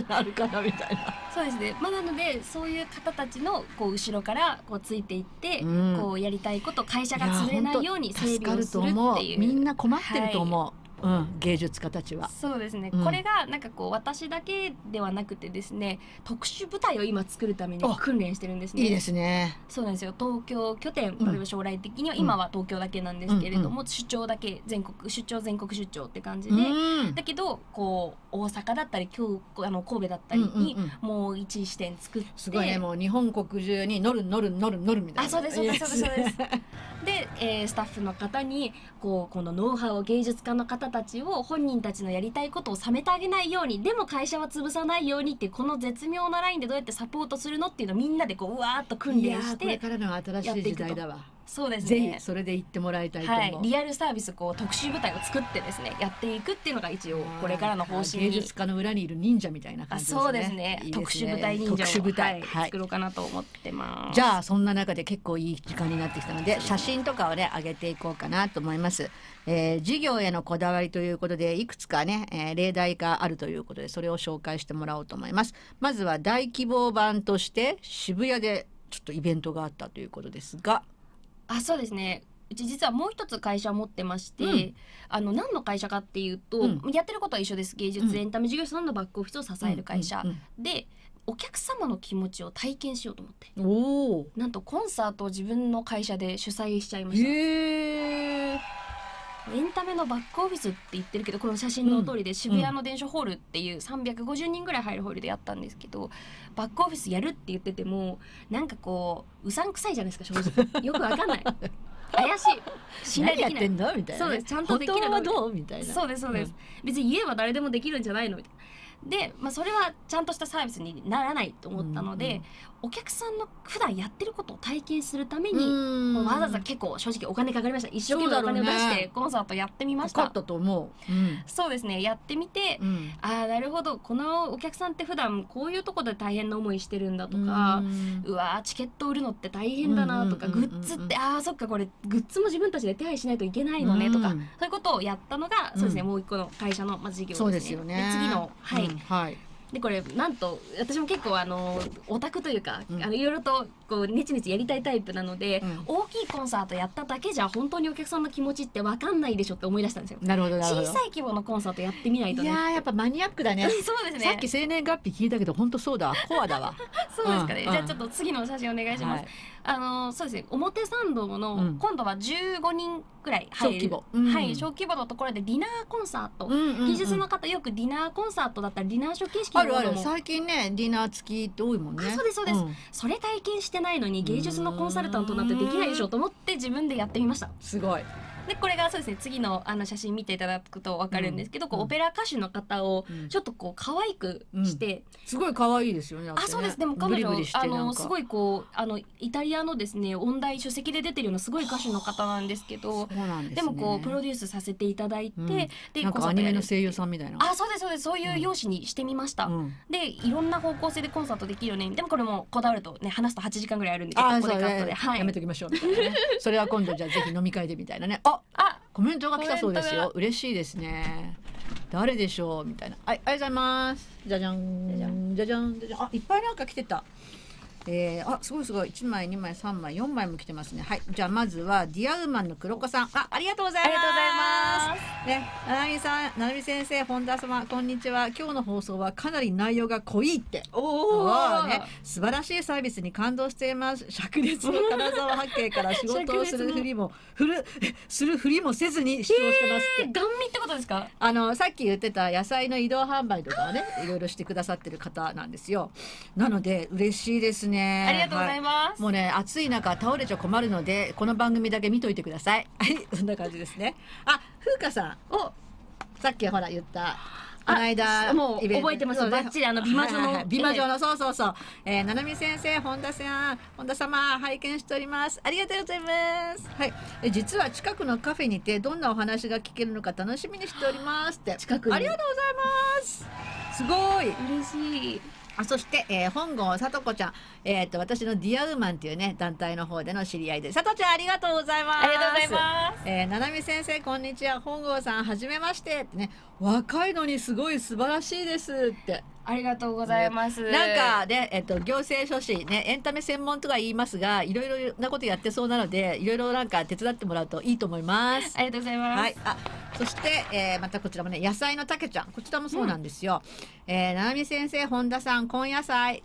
なるかなみたいな。そうですね。まあなのでそういう方たちのこう後ろからこうついていって、うんこうやりたいこと会社が潰れないように整助かる備をすると思うっていう。みんな困ってると思う、うん、芸術家たちは。そうですね、うん。これがなんかこう私だけではなくてですね特殊部隊を今作るためにあ訓練してるんですね。いいですね。そうなんですよ。東京拠点うん。例えば将来的には、今は東京だけなんですけれども、出張だけ全国出張全国出張って感じで、うん。だけどこう大阪だったり今日あの神戸だったりに、もう一支店作ってすごいねもう日本国中に乗る乗る乗る乗るみたいな。あそうですそうですそうですそうです。で、えースタッフの方にこうこのノウハウを芸術家の方たちを本人たちのやりたいことを冷めてあげないようにでも会社は潰さないようにってこの絶妙なラインでどうやってサポートするのっていうのをみんなでこううわーっと訓練してーこれからの新しい時代だわ。そうですぜねひそれで言ってもらいたいとはい。思う。、リアルサービスこう特殊部隊を作ってですねやっていくっていうのが一応これからの方針に。芸術家の裏にいる忍者みたいなあ感じですね。そうですね。いい特殊部隊忍者を作ろうかなと思ってます。じゃあそんな中で結構いい時間になってきたので写真とかをね上げていこうかなと思います、えー事業へのこだわりということでいくつかね、えー例題があるということでそれを紹介してもらおうと思います。まずは大規模版として渋谷でちょっとイベントがあったということですがあそうですね。うち実はもう一つ会社を持ってまして、うん。あの何の会社かっていうと、うん。やってることは一緒です。芸術、うん。エンタメ事業者さんのバックオフィスを支える会社、でお客様の気持ちを体験しようと思って。なんとコンサートを自分の会社で主催しちゃいましたエンタメのバックオフィスって言ってるけどこの写真の通りで渋谷の電車ホールっていう350人ぐらい入るホールでやったんですけどバックオフィスやるって言っててもなんかこううさんくさいじゃないですか正直。よくわかんない。怪しい。信頼できない。何やってんの？みたいな。ね、そうです。ちゃんとできるのどう？みたいな。そうですそうです、別に言えば誰でもできるんじゃないの。みたいなで、まあ、それはちゃんとしたサービスにならないと思ったので、お客さんの普段やってることを体験するために、もうわざわざ結構正直お金かかりました。一生懸命お金を出してコンサートやってみました。かかったと思う、うん。そうですねやってみて、うん。ああなるほど。このお客さんって普段こういうとこで大変な思いしてるんだとか、うわーチケット売るのって大変だなとか、グッズってああそっかこれグッズも自分たちで手配しないといけないのねとか、うん。そういうことをやったのが、そうですねうん。もう一個の会社のまず事業ですね。ですよね。次のはい、うん。はいでこれなんと私も結構あのオタクというか、うんあのいろいろとこうネチネチやりたいタイプなので、うん大きいコンサートやっただけじゃ本当にお客さんの気持ちって分かんないでしょって思い出したんですよ。なるほどなるほど小さい規模のコンサートやってみないとね。いやーやっぱマニアックだね <laughs> そうですね。さっき生年月日聞いたけど本当そうだわコアだわ <laughs> そうですかね。うんじゃあちょっと次のお写真お願いします。はいあのそうですね。表参道の、うん。今度は15人くらい入る小規模。うん。はい小規模のところでディナーコンサート、技術の方よくディナーコンサートだったらディナーショー形式のあるある。最近ねディナー付きって多いもんね。あそうですそうです。ん。それ体験してないのに芸術のコンサルタントなんてできないでしょと思って自分でやってみました。すごいでこれがそうですね次のあの写真見ていただくと分かるんですけど、こうオペラ歌手の方をうん。ちょっとこう可愛くして、すごい可愛いですよねねあそうです。でも彼女あのすごいこうあのイタリアのですね音大首席で出てるようなすごい歌手の方なんですけどね。でもこうプロデュースさせていただいて、うん。でなんかアニメの声優んさんみたいな。あそうですそうです。そういう容姿にしてみました、うん。でいろんな方向性でコンサートできるよね。でもこれもこだわるとね話すと8時間ぐらいあるんでここでカットで、はい。やめときましょう。みたいなねそれは今度じゃあぜひ飲み会でみたいなねああコメントが来たそうですよ。嬉しいですね。誰でしょう？みたいな。はいありがとうございます。じゃじゃん。じゃじゃん。じゃじゃん。あいっぱいなんか来てたえー、あすごいすごい。1枚2枚3枚4枚も来てますね。はい。じゃあまずはディアウーマンの黒子さん。あありがとうございます。ありがとうございます。ね、ななみさん、ななみ先生、本田様、こんにちは。今日の放送はかなり内容が濃いって。おおね、素晴らしいサービスに感動しています。灼熱の金沢八景から仕事をするふりも、<laughs> ふる、するふりもせずに視聴してますって。えガン見ってことですか？あのさっき言ってた野菜の移動販売とかをねいろいろしてくださってる方なんですよ。なので嬉しいですねありがとうございはます、もうね暑い中倒れちゃ困るのでこの番組だけ見といてください。<laughs> はいそんな感じですね。あ風花さん。おさっきほら言ったこの間もう覚えてます。そうね。バッチリあの美魔女のはいはいはい。美魔女のそうそうそう、えー、ななみ先生本田さん本田様拝見しております。ありがとうございます。はい。え実は近くのカフェにてどんなお話が聞けるのか楽しみにしておりますって。近くに。ありがとうございます。すごい。嬉しいあそして、えー、本郷さとこちゃん、えー、と私のディアウーマンっていうね団体の方での知り合いで。さとちゃんありがとうございます。ありがとうございます。えー、ななみ先生こんにちは。本郷さんはじめましてってね若いのにすごい素晴らしいですって。ありがとうございます。なんかね、えっと、行政書士ねエンタメ専門とか言いますがいろいろなことやってそうなのでいろいろなんか手伝ってもらうといいと思います。ありがとうございます、はい、あそして、えーまたこちらもね野菜のたけちゃん。こちらもそうなんですよ、えー、ななみ先生本田さん根野菜根野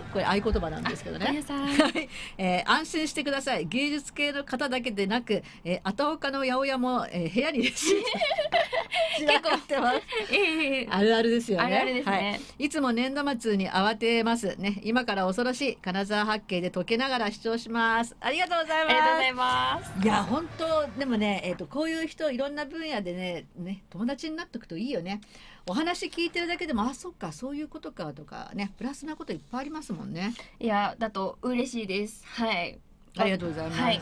菜これ合言葉なんですけどね。皆さんはい、えー安心してください。芸術系の方だけでなく、えー、あたおかの八百屋も、えー部屋にです <laughs> ね散らかってますええ。あるあるですよね。あるあるですね。はい、いつも年度末に慌てます。ね。今から恐ろしい金沢八景で解けながら視聴します。ありがとうございます。ありがとうございます。いや本当でもね、えー、とこういう人いろんな分野でねね友達になっておくといいよね。お話聞いてるだけでもあそっかそういうことかとかねプラスなこといっぱいありますもんね。いやだと嬉しいです。はい。ありがとうございます、はい。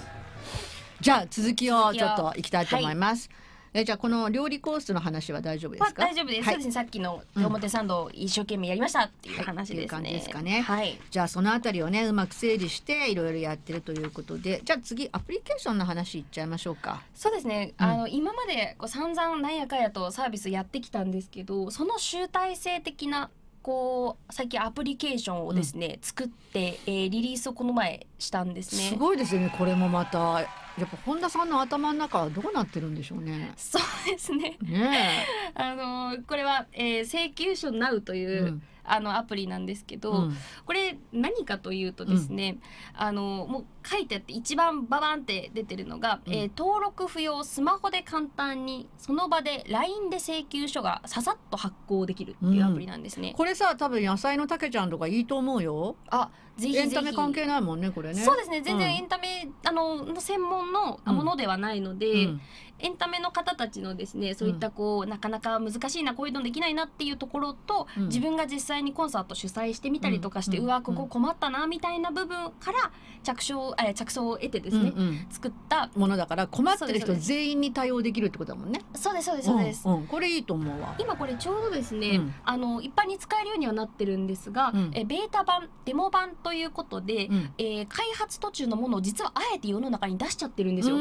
じゃあ続きをちょっといきたいと思います、えじゃあこの料理コースの話は大丈夫ですか、まあ大丈夫です、はい。そうですね。さっきのうん。表参道を一生懸命やりましたっていう話ですね、はいっていう感じですかね。はい。じゃあそのあたりをねうまく整理していろいろやってるということで。じゃあ次アプリケーションの話いっちゃいましょうか。そうですね、うん。あの今までこう散々なんやかんやとサービスやってきたんですけどその集大成的なこう最近アプリケーションをですね、作って、えーリリースをこの前したんですね。すごいですよねこれもまた。やっぱ本田さんの頭の中はどうなってるんでしょうね。そうですね。ね <laughs> あのこれは、えー請求書 Now とえ、いう、うんあのアプリなんですけど、うん。これ何かというとですね、あのもう書いてあって一番ババンって出てるのが、うん。えー登録不要スマホで簡単にその場で LINE で請求書がささっと発行できるっていうアプリなんですね。これさ多分野菜のたけちゃんとかいいと思うよ。あぜひエンタメ関係ないもんねこれね。そうですね。全然うん。エンタメ、あのの専門のうん。ものではないので、うんエンタメの方たちのですねそういったこう、なかなか難しいなこういうのできないなっていうところと、うん。自分が実際にコンサート主催してみたりとかして、ううんわここ困ったなみたいな部分から着想え着想を得てですね、うんうん作ったものだから困ってる人全員に対応できるってことだもんね。そうですそうです。そうです、ん。んこれいいと思うわ。今これちょうどですね、うん。あの一般に使えるようにはなってるんですが、うん。えベータ版デモ版ということで、うん。えー開発途中のものを実はあえて世の中に出しちゃってるんですよ。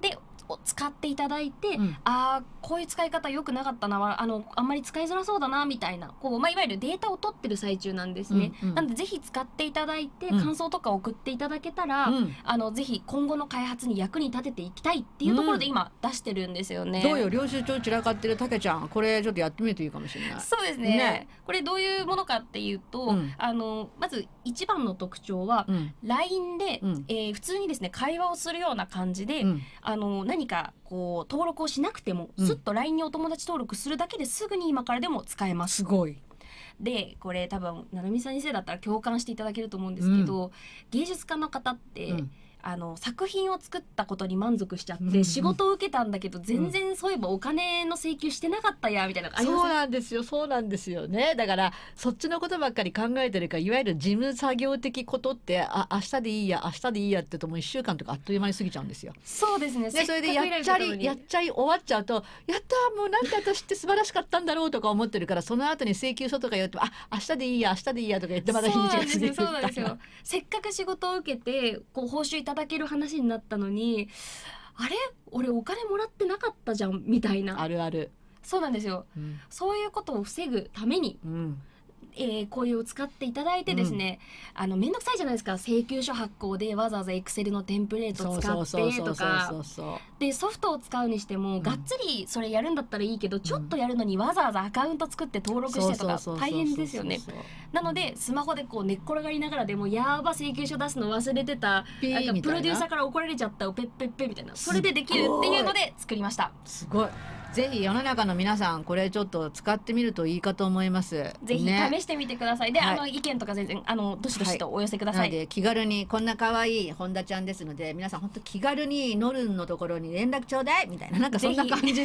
でを使っていただいて、うん。あーこういう使い方良くなかったなあのあんまり使いづらそうだなみたいなこう、まあ、いわゆるデータを取ってる最中なんですね。うんうん。なのでぜひ使っていただいて、うん。感想とか送っていただけたら、うん。あのぜひ今後の開発に役に立てていきたいっていうところで今出してるんですよね。どうよ領収帳散らかってるたけちゃんこれちょっとやってみるといいかもしれない。そうですね。ね。これどういうものかっていうと、うん。あのまず一番の特徴は、うん。LINE で、うん。えー普通にですね会話をするような感じで、うん。あの何かこう登録をしなくても、うん。すっと LINE にお友達登録するだけですぐに今からでも使えます。す。ごい。でこれ多分ななみさんにせいだったら共感していただけると思うんですけど、芸術家の方って、うんあの作品を作ったことに満足しちゃって、うん仕事を受けたんだけど全然そういえばお金の請求してなかったやみたいなそうなんですよ。そうなんですよね。だからそっちのことばっかり考えてるからいわゆる事務作業的ことってあ明日でいいや明日でいいやってともう1週間とかあっという間に過ぎちゃうんですよ。そうですね。でそれでやっちゃりやっちゃい終わっちゃうとやったもうなんて私って素晴らしかったんだろうとか思ってるからその後に請求書とか言ってもあ明日でいいや明日でいいやとか言ってまた日にちが過ぎるみそうなんですよ。せっかく仕事を受けてこう報酬いただける話になったのにあれ？俺お金もらってなかったじゃんみたいな。あるある。そうなんですよ。うん。そういうことを防ぐために、うんえーこういうを使っていただいてですね、あの面倒くさいじゃないですか請求書発行でわざわざエクセルのテンプレート使ってとか。でソフトを使うにしても、んがっつりそれやるんだったらいいけどちょっとやるのにわざわざアカウント作って登録してとか大変ですよね。なのでスマホでこう寝っ転がりながらでもやーば請求書出すの忘れてたピなんかプロデューサーから怒られちゃったよペッペッペみたいなそれでできるっていうので作りましたすごい。ぜひ世の中の皆さんこれちょっと使ってみるといいかと思います。ぜひね。試してみてください、で、はい。あの意見とか全然あのどしどしとお寄せくださ、ないので気軽にこんな可愛い本田ちゃんですので皆さん本当気軽にノルンのところに連絡ちょうだいみたいななんかそんな感じで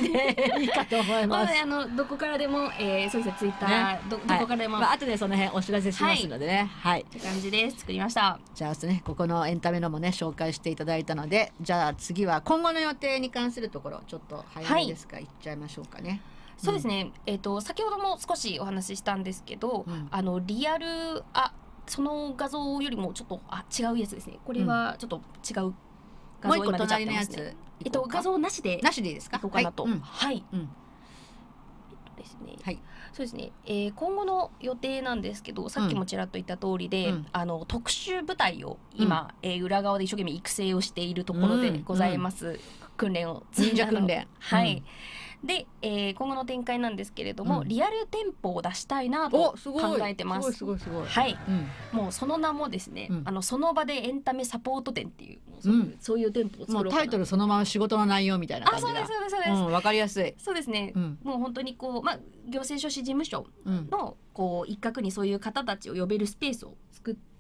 いいかと思います。なので。あのどこからでも、えー、そうですねツイッター、ねどどこからでも、まあ後でその辺お知らせします。のでね。はい。って感じです作りましたじゃあねここのエンタメのもね紹介していただいたのでじゃあ次は今後の予定に関するところちょっと早めですか、い、っちゃいましょうかね。そうですね、えっ、と先ほども少しお話ししたんですけど、うんあのリアルあその画像よりもちょっとあ違うやつですねこれはちょっと違う画もう一個像今出ちゃって隣のやつ。えっと画像像なしでなしでいいですか？いこうかなと。はいうんはい。うんえっとですね。はいそうですね。えー今後の予定なんですけど、さっきもちらっと言った通りで、うんあの特殊部隊を今、えー裏側で一生懸命育成をしているところでございます。訓練を忍者訓練。<laughs> はい。で、えー今後の展開なんですけれども、うんリアル店舗を出したいなうん。とおすごい。考えてます。すごいすごいすごい。はい。うん。もうその名もですね、うんあのその場でエンタメサポート店っていう、そういううんそういう店舗を作ろうタイトルそのまま仕事の内容みたいなあ、感じだ。そうですそうですそうです。うんわかりやすい。そうですね。うんもう本当にこうまあ行政書士事務所うん。のこう一角にそういう方たちを呼べるスペースを。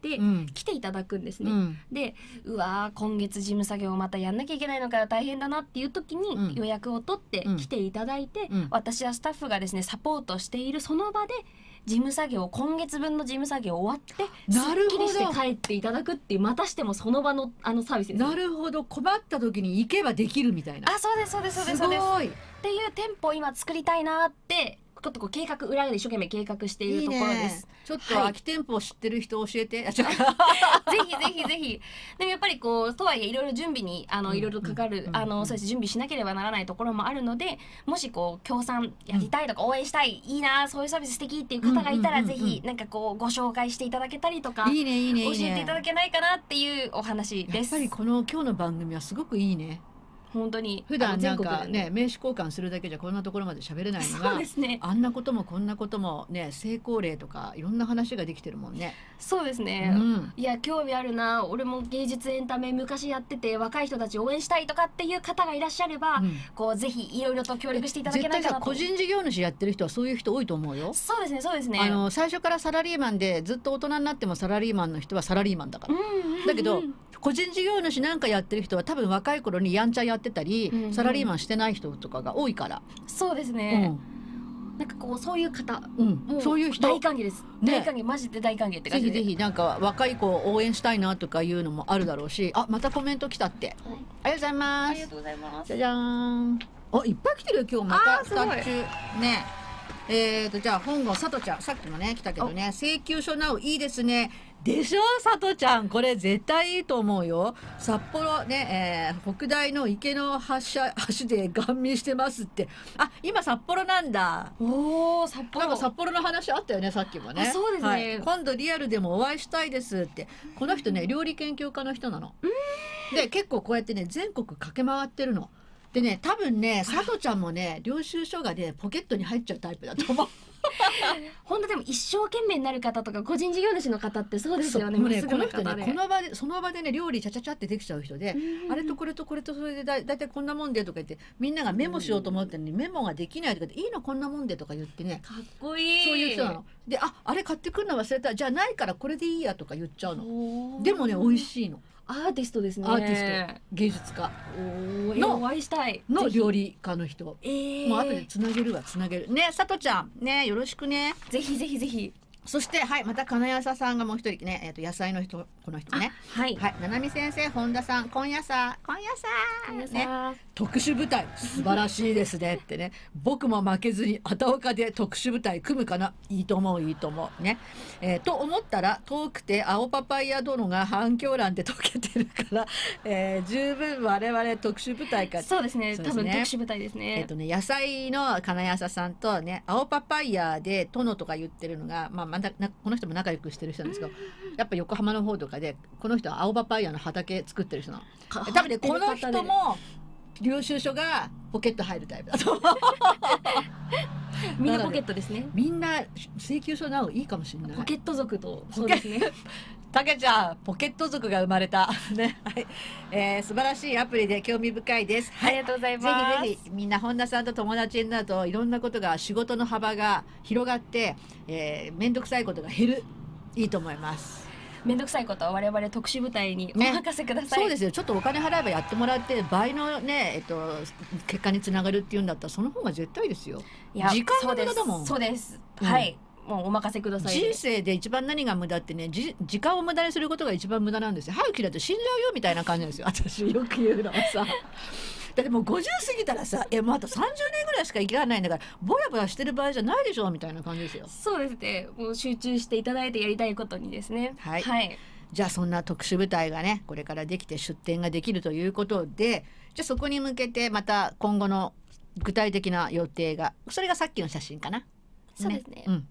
来ていただくんですね。うん。でうわー今月事務作業をまたやんなきゃいけないのから大変だなっていう時にうん予約を取ってうん来ていただいて、うん私やスタッフがですねサポートしているその場で事務作業今月分の事務作業終わってすなるほどっきりして帰っていただくっていうまたしてもその場のあのサービスです、ね。なるほど困った時に行けばできるみたいな。あそうですそうですそうですすそうです。ごい。っていう店舗を今作りたいなってちょっとこう計画裏で一生懸命計画していいいるところでねす。。ちょっとはい空き店舗知ってる人教えて。あちょっと <laughs> ぜひぜひぜひ。でもやっぱりこうとはいえいろいろ準備にあうんのいろいろかかる、うんあのそうです準備しなければならないところもあるので、もしこう協賛やりたいとか応援したい、いいなそういうサービス素敵っていう方がいたら、ぜひなんかこうご紹介していただけたりとか。いいねいいねいいね。教えていただけないかなっていうお話です。やっぱりこの今日の番組はすごくいいね。本当に普段なんかね名刺交換するだけじゃこんなところまで喋れないのそうがですね。あんなこともこんなこともね成功例とかいろんな話ができてるもんね。そうですね、うん。いや興味あるな。俺も芸術エンタメ昔やってて若い人たちを応援したいとかっていう方がいらっしゃれば、うん。こうぜひいろいろと協力していただけないかなと個人事業主やってる人はそういう人多いと思うよ。そうですねそうですね。あの最初からサラリーマンでずっと大人になってもサラリーマンの人はサラリーマンだから。うんうん。だけどうん個人事業主なんかやってる人は多分若い頃にやんちゃやってたり、うんうん。サラリーマンしてない人とかが多いから、そうですうね、ん。なんかこうそういう方うん。もそういう人。大歓迎です、ね。大歓迎。マジで大歓迎ってぜひ感じで。ぜひなんか若い子を応援したいなとかいうのもあるだろうし。あまたコメント来たって、ありがとうございあます。りがとうございます。じゃじゃーん。あいっぱい来てるよ今日。またあーすごい。2つ中。ねえーとじゃあ本郷さとちゃんさっきもね来たけどね請求書なおいいですね。でしょ？さとちゃんこれ絶対いいと思うよ。札幌ね、えー北大の池の橋橋でガン見してますって。あ今札幌なんだ。おお札なん幌か札幌の話あったよねさっきもね。あそうですね。はい。今度リアルでもお会いしたいですって。この人ね料理研究家の人なの。で結構こうやってね全国駆け回ってるのでね多分ね佐藤ちゃんもね領収書がねポケットに入っちゃうタイプだと思う。<laughs> 本当でも一生懸命になる方とか個人事業主の方ってそうですよね。ねこの人ねこの場でその場でね料理ちゃちゃちゃってできちゃう人でうんあれとこれとこれとそれでだだいたいこんなもんでとか言ってみんながメモしようと思ってるのにメモができないとかでいいのこんなもんでとか言ってね。かっこいい。そういう人なの。でああれ買ってくるの忘れた。じゃあないからこれでいいやとか言っちゃうの。でもね美味しいのアーティストですね。アーティスト。芸術家。のお会いしたい。の料理家の人。えー。もう後でつなげるわつなげる。ねさとちゃん。ねよろしくね。ぜひぜひぜひそしてはいまた金谷さんがもう一人ねえっ、と野菜の人この人ね。はい。はい七海先生本田さん今夜さ今夜さ皆さね。ん特殊部隊素晴らしいですねってね。<laughs> 僕も負けずに畑岡で特殊部隊組むかな。いいと思ういいと思う。ね、えーと思ったら遠くて青パパイヤ殿が反響欄で溶けてるから、<laughs> えー十分我々特殊部隊か。そうですね。ね。多分特殊部隊ですえっねとね、野菜の金谷さんとね青パパイヤで殿とか言ってるのが、まあ、まだなこの人も仲良くしてる人なんですけどやっぱ横浜の方とかでこの人は青パパイヤの畑作ってる人なの。か多分ねこの人でも領収書がポケット入るタイプだと。<laughs> みんなポケットですね。みんな請求書なおいいかもしれない。ポケット族とそうですね。たけちゃんポケット族が生まれた。<laughs> ね。はい、えー素晴らしいアプリで興味深いです。ありがとうございます。ぜひぜひみんな本田さんと友達になるといろんなことが仕事の幅が広がってえー、めんどくさいことが減る。いいと思います。めんどくさいことは我々特殊部隊におね任せください、そうですよ。ちょっとお金払えばやってもらって倍のねえっと結果につながるっていうんだったらその方が絶対ですよ。いや時間のそうです無駄だもん。そうです、うん。はい。もうお任せください。人生で一番何が無駄ってねじ時間を無駄にすることが一番無駄なんですよ。早く切られて死んじゃうよみたいな感じなんですよ。私よく言うのはさ。だってもう50過ぎたらさ「えもうあと30年ぐらいしか生きられないんだからぼやぼやしてる場合じゃないでしょ」みたいな感じですよ。そうですね。もう集中していただいてやりたいことにですね。はい。はい、じゃあそんな特殊部隊がねこれからできて出展ができるということでじゃあそこに向けてまた今後の具体的な予定がそれがさっきの写真かな。そうですね。うん、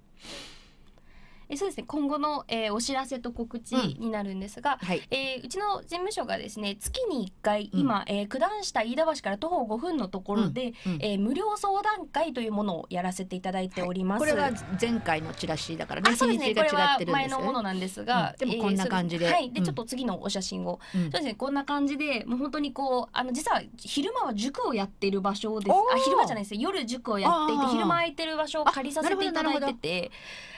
えそうですね。今後の、えーお知らせと告知になるんですが、はい。えーうちの事務所がですね月に1回、うん。今、えー九段下飯田橋から徒歩5分のところで、うん。えー無料相談会というものをやらせていただいております。これは前回のチラシだからねあそうですね。これは前のものなんですが、うん。でもこんな感じで。えーはい。でうん。ちょっと次のお写真を、うん。そうですね。こんな感じでもう本当にこうあの実は昼間は塾をやっている場所です。あ昼間じゃないです。夜塾をやっていて昼間空いてる場所を借りさせていただいてて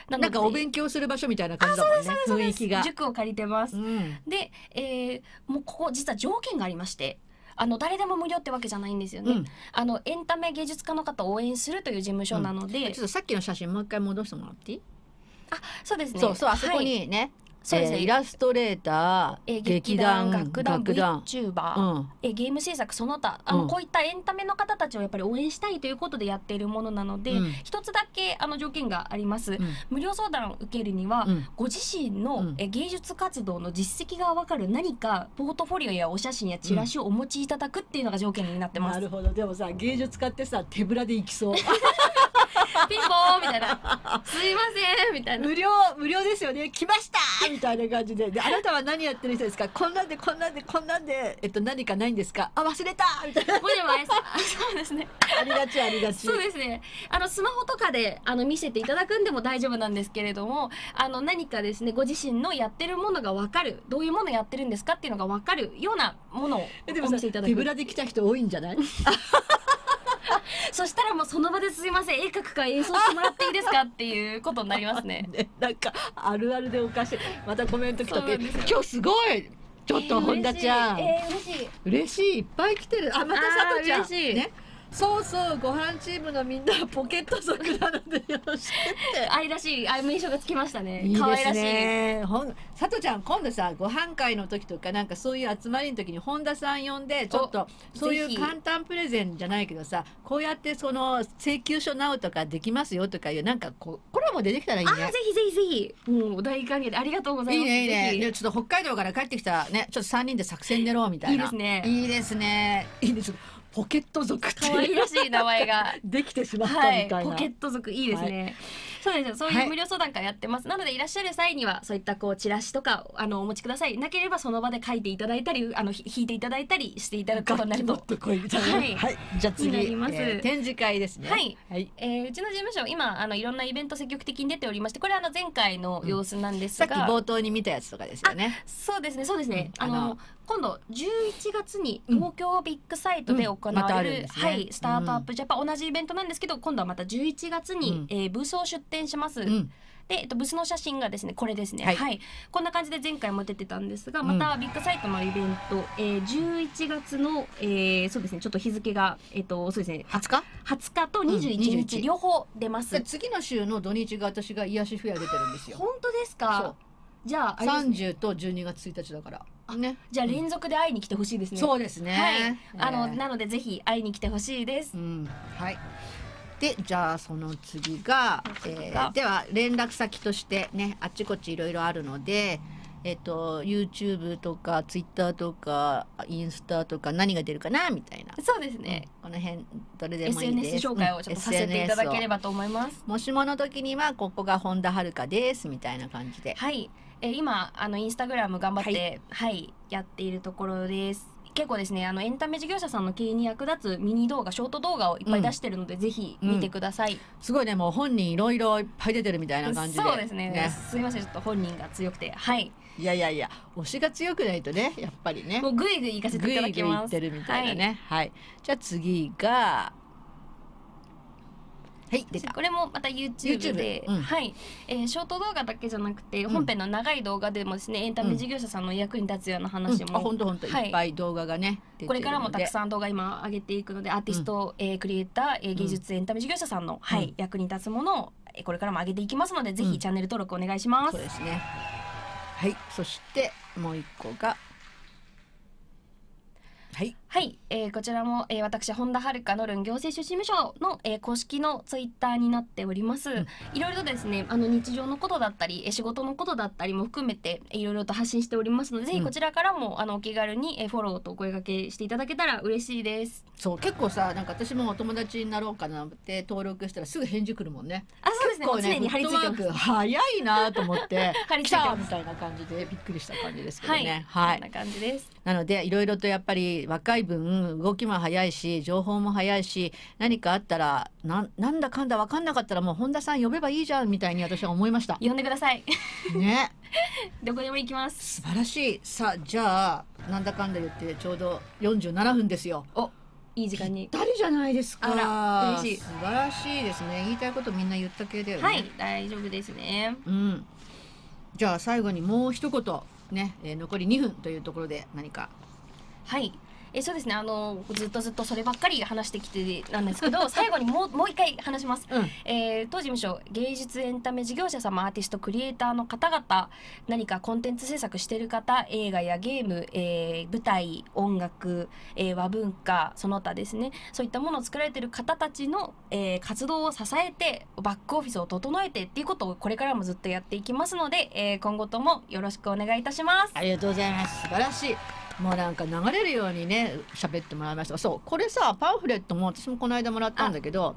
ななんかお勉強する場所みたいな感じだもんね。雰囲気が。塾を借りてます。う。ん。で、えーもうここ実は条件がありまして。あの誰でも無料ってわけじゃないんですよね、うん、あのエンタメ芸術家の方を応援するという事務所なので、ちょっとさっきの写真もう一回戻してもらっていい、そうですね。そうそうあそこはい。にね、そうですね。えーイラストレーター、えー劇団楽団 VTuber、うん、えーゲーム制作その他あの、うん。こういったエンタメの方たちをやっぱり応援したいということでやっているものなので、うん。一つだけあの条件があります、うん。無料相談を受けるには、うん。ご自身の、うん。えー芸術活動の実績がわかる何かポートフォリオやお写真やチラシをお持ちいただくっていうのが条件になってます、なるほど。でもさ芸術家ってさ手ぶらで行きそう <laughs> <laughs> ピンポーンみたいな「すいません」みたいな。無料無料ですよね。来ました <laughs> みたいな感じで。であなたは何やってる人ですか？こんなんでこんなんでこんなんでえっと何かないんですか？あ忘れたみたいな。もそうですね。ありがちありがち。そうですね。あのスマホとかであの見せていただくんでも大丈夫なんですけれどもあの何かですねご自身のやってるものが分かる。どういうものやってるんですかっていうのが分かるようなものをおえでもさ見せいただく。手ぶらで来た人多いんじゃない？<laughs> <laughs> そしたらもうその場ですいません。絵描くか演奏してもらっていいですかっていうことになりますね。ね <laughs> なんかあるあるでおかしい。またコメント来たっ今日すごい。ちょっと本田ちゃん、えー嬉しい。嬉しい。いっぱい来てる。あまたさとちゃん。嬉しい。ねそうそうご飯チームのみんなポケット族なのでよろしくって <laughs> 愛らしいあ名称がつきましたねいいです可愛らしいね。ほん、さとちゃん、今度さ、ご飯会の時とか、なんかそういう集まりの時に本田さん呼んで、ちょっと。そういう簡単プレゼンじゃないけどさ、こうやってその請求書なうとかできますよとかいう、なんかこう、コラボでできたらいいねぜ。ひぜひぜひもう大歓迎でありがとうございますいいね、いいね。ちょっと北海道から帰ってきたね、ちょっと三人で作戦練ろうみたいな。いいですねいいですね。いいです。ポケット族ってひ可愛らしい名前が。<laughs> できてしまったはいみたいな。ポケット族いいですね、そうですよ。そういう無料相談会やってます、なのでいらっしゃる際にはそういったこうチラシとかあのお持ちください。なければその場で書いていただいたりあのひ弾いていただいたりしていただくことになると。はい。はい。じゃあ次、えー展示会ですね。はい。はい。えーうちの事務所今あのいろんなイベント積極的に出ておりましてこれはあの前回の様子なんですさっが、き冒頭に見たやつとかですよね。そうですねそうですね、うん。あの今度11月にうん。東京ビッグサイトで行われる、あるんですね。はいスタートアップジャパン、同じイベントなんですけど今度はまた11月に、うん。えーブースを出展します、うん。で、えっと、ブースの写真がですねこれですね。ははい。い、こんな感じで前回も出てたんですがうん。またビッグサイトのイベント、えー、11月の、えー、そうですねちょっと日付がえっとそうですね。20日？20日と21日、うん21両方出ます、で次の週の土日が私が癒しフェア出てるんですよ。本当ですか？じゃああれですね。30と12月1日だから。ね。じゃあ連続で会いに来てほしいですね、そうですね。はい。あの、えー。なのでぜひ会いに来てほしいです。うん。はい。でじゃあその次が、えーでは連絡先としてねあっちこっちいろいろあるので。えっと、YouTube とか Twitter とかインスタとか何が出るかなみたいな、そうですね、この辺どれでもいいです。SNS 紹介をちょっとさせていただければばと思います、もしもの時にはここが本田遥ですみたいな感じで。はい、えー今あのインスタグラム頑張ってははい、やっているところです結構ですねあのエンタメ事業者さんの経営に役立つミニ動画ショート動画をいっぱい出してるので、ぜひ見てください、すごいねもう本人いろいろいっぱい出てるみたいな感じで。そうですね。すいませんちょっと本人が強くて。はい。いやいやいや推しが強くないとねやっぱりね。もうぐいぐい行かせていただぐいぐい言きますってるみたいなね。はい、じゃあ次がはい出たこれもまた YouTube で。うん。はい、えーショート動画だけじゃなくて、うん。本編の長い動画でもですねエンタメ事業者さんの役に立つような話も、本当本当。はい。いっぱい動画がね、これからもたくさん動画今上げていくのでアーティスト、えークリエイター、えー芸術エンタメ事業者さんの、はいうん役に立つものをえーこれからも上げていきますので、ぜひチャンネル登録お願いします。そう。ですね。はい。そしてもう一個がはいはい、えーこちらも、えー私本田遥のるん行政書士事務所の、えー公式のツイッターになっております、ん。いろいろとですねあの日常のことだったりえー仕事のことだったりも含めてえーいろいろと発信しておりますので、ぜひこちらからもあのお気軽に、えーフォローとお声掛けしていただけたら嬉しいです。そう結構さなんか私もお友達になろうかなって登録したらすぐ返事来るもんね。あそうですね。もう常に張り付いてます。フットワーク早いなと思って張り <laughs> 来付いてみたいな感じでびっくりした感じですけどはい、ねはい。こんな感じです。なのでいろいろとやっぱり若い分動きも早いし情報も早いし何かあったらなんなんだかんだ分かんなかったらもう本田さん呼べばいいじゃんみたいに私は思いました。呼んでくださいね <laughs> どこでも行きます素晴らしいさあじゃあなんだかんだ言ってちょうど47分ですよ。おいい時間に誰じゃないですか。あら嬉しい素晴らしいですね。言いたいことみんな言った系だよね。はい大丈夫ですねうん。じゃあ最後にもう一言ね、えー残り2分というところで何か。はい。えそうですねあのずっとずっとそればっかり話してきてなんですけど <laughs> 最後にもうもう一回話します、うん。えー当事務所芸術エンタメ事業者様アーティストクリエイターの方々何かコンテンツ制作している方映画やゲーム、えー舞台音楽、えー和文化その他ですねそういったものを作られている方たちの、えー活動を支えてバックオフィスを整えてっていうことをこれからもずっとやっていきますので、えー今後ともよろしくお願いいたします。ありがとうございます。素晴らしい。もうなんか流れるようにね喋ってもらいました。そうこれさパンフレットも私もこの間もらったんだけど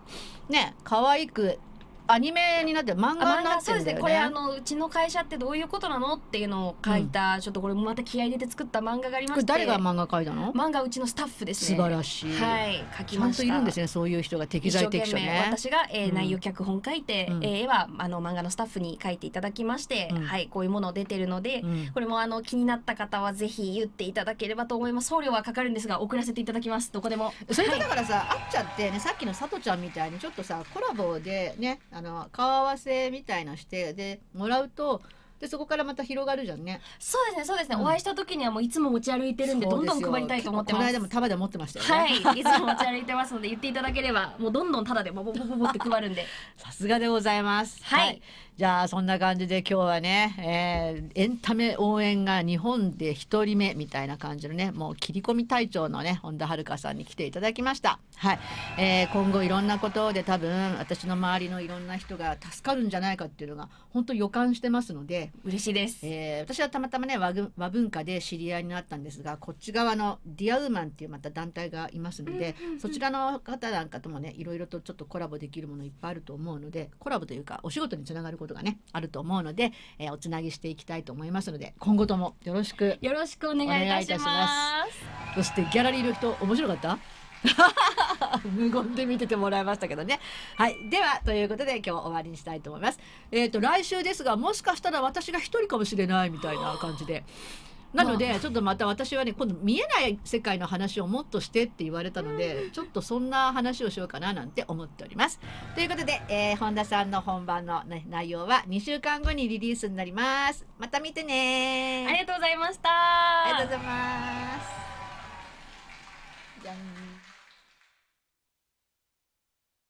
ね可愛くアニメになって漫画になって画そうですね。るんだよねこれあのうちの会社ってどういうことなのっていうのを書いた、ちょっとこれまた気合い入れて作った漫画がありまして誰が漫画描いたの？漫画うちのスタッフですね。素晴らしい。はい書きちゃんました。といるんですねそういう人が適材適所ね。私が、えーうん。内容脚本書いて、うん。えー絵はあの漫画のスタッフに書いていただきまして、うん。はいこういうもの出てるので、うん。これもあの気になった方はぜひ言っていただければと思います。送料はかかるんですが送らせていただきます。どこでも。それとはいだからさ、あっちゃってねさっきのさとちゃんみたいにちょっとさコラボでねあの顔合わせみたいなしてでもらうとでそこからまた広がるじゃんね。そうですねそうですね、うんお会いした時にはもういつも持ち歩いてるんでどんどん配りたいと思ってますこの間も束で持ってましたよね。はいいつも持ち歩いてますので言っていただければもうどんどんタダでボボボボボって配るんでさすがでございます。はいじゃあそんな感じで今日はね、えーエンタメ応援が日本で一人目みたいな感じのねもう切り込み隊長のね本田遥さんに来ていただきました。はい、えー今後いろんなことで多分私の周りのいろんな人が助かるんじゃないかっていうのが本当予感してますので、嬉しいです。えー私はたまたまね和ぐ和文化で知り合いになったんですがこっち側のディアウーマンっていうまた団体がいますので、そちらの方なんかともねいろいろとちょっとコラボできるものいっぱいあると思うのでコラボというかお仕事につながることがねあると思うので、えーおつなぎしていきたいと思いますので今後ともよろしくよろしくお願いいたしお願いいたします。そしてギャラリーの人面白かった？<laughs> 無言で見ててもらいましたけどね。はい。では、ということで今日終わりにしたいと思います。えっ、と、来週ですが、もしかしたら私が一人かもしれないみたいな感じで。なので、ちょっとまた私はね、今度見えない世界の話をもっとしてって言われたので、ちょっとそんな話をしようかななんて思っております。ということで、えー本田さんの本番の、ね、内容は2週間後にリリースになります。また見てねありがとうございましたありがとうございます。じゃん。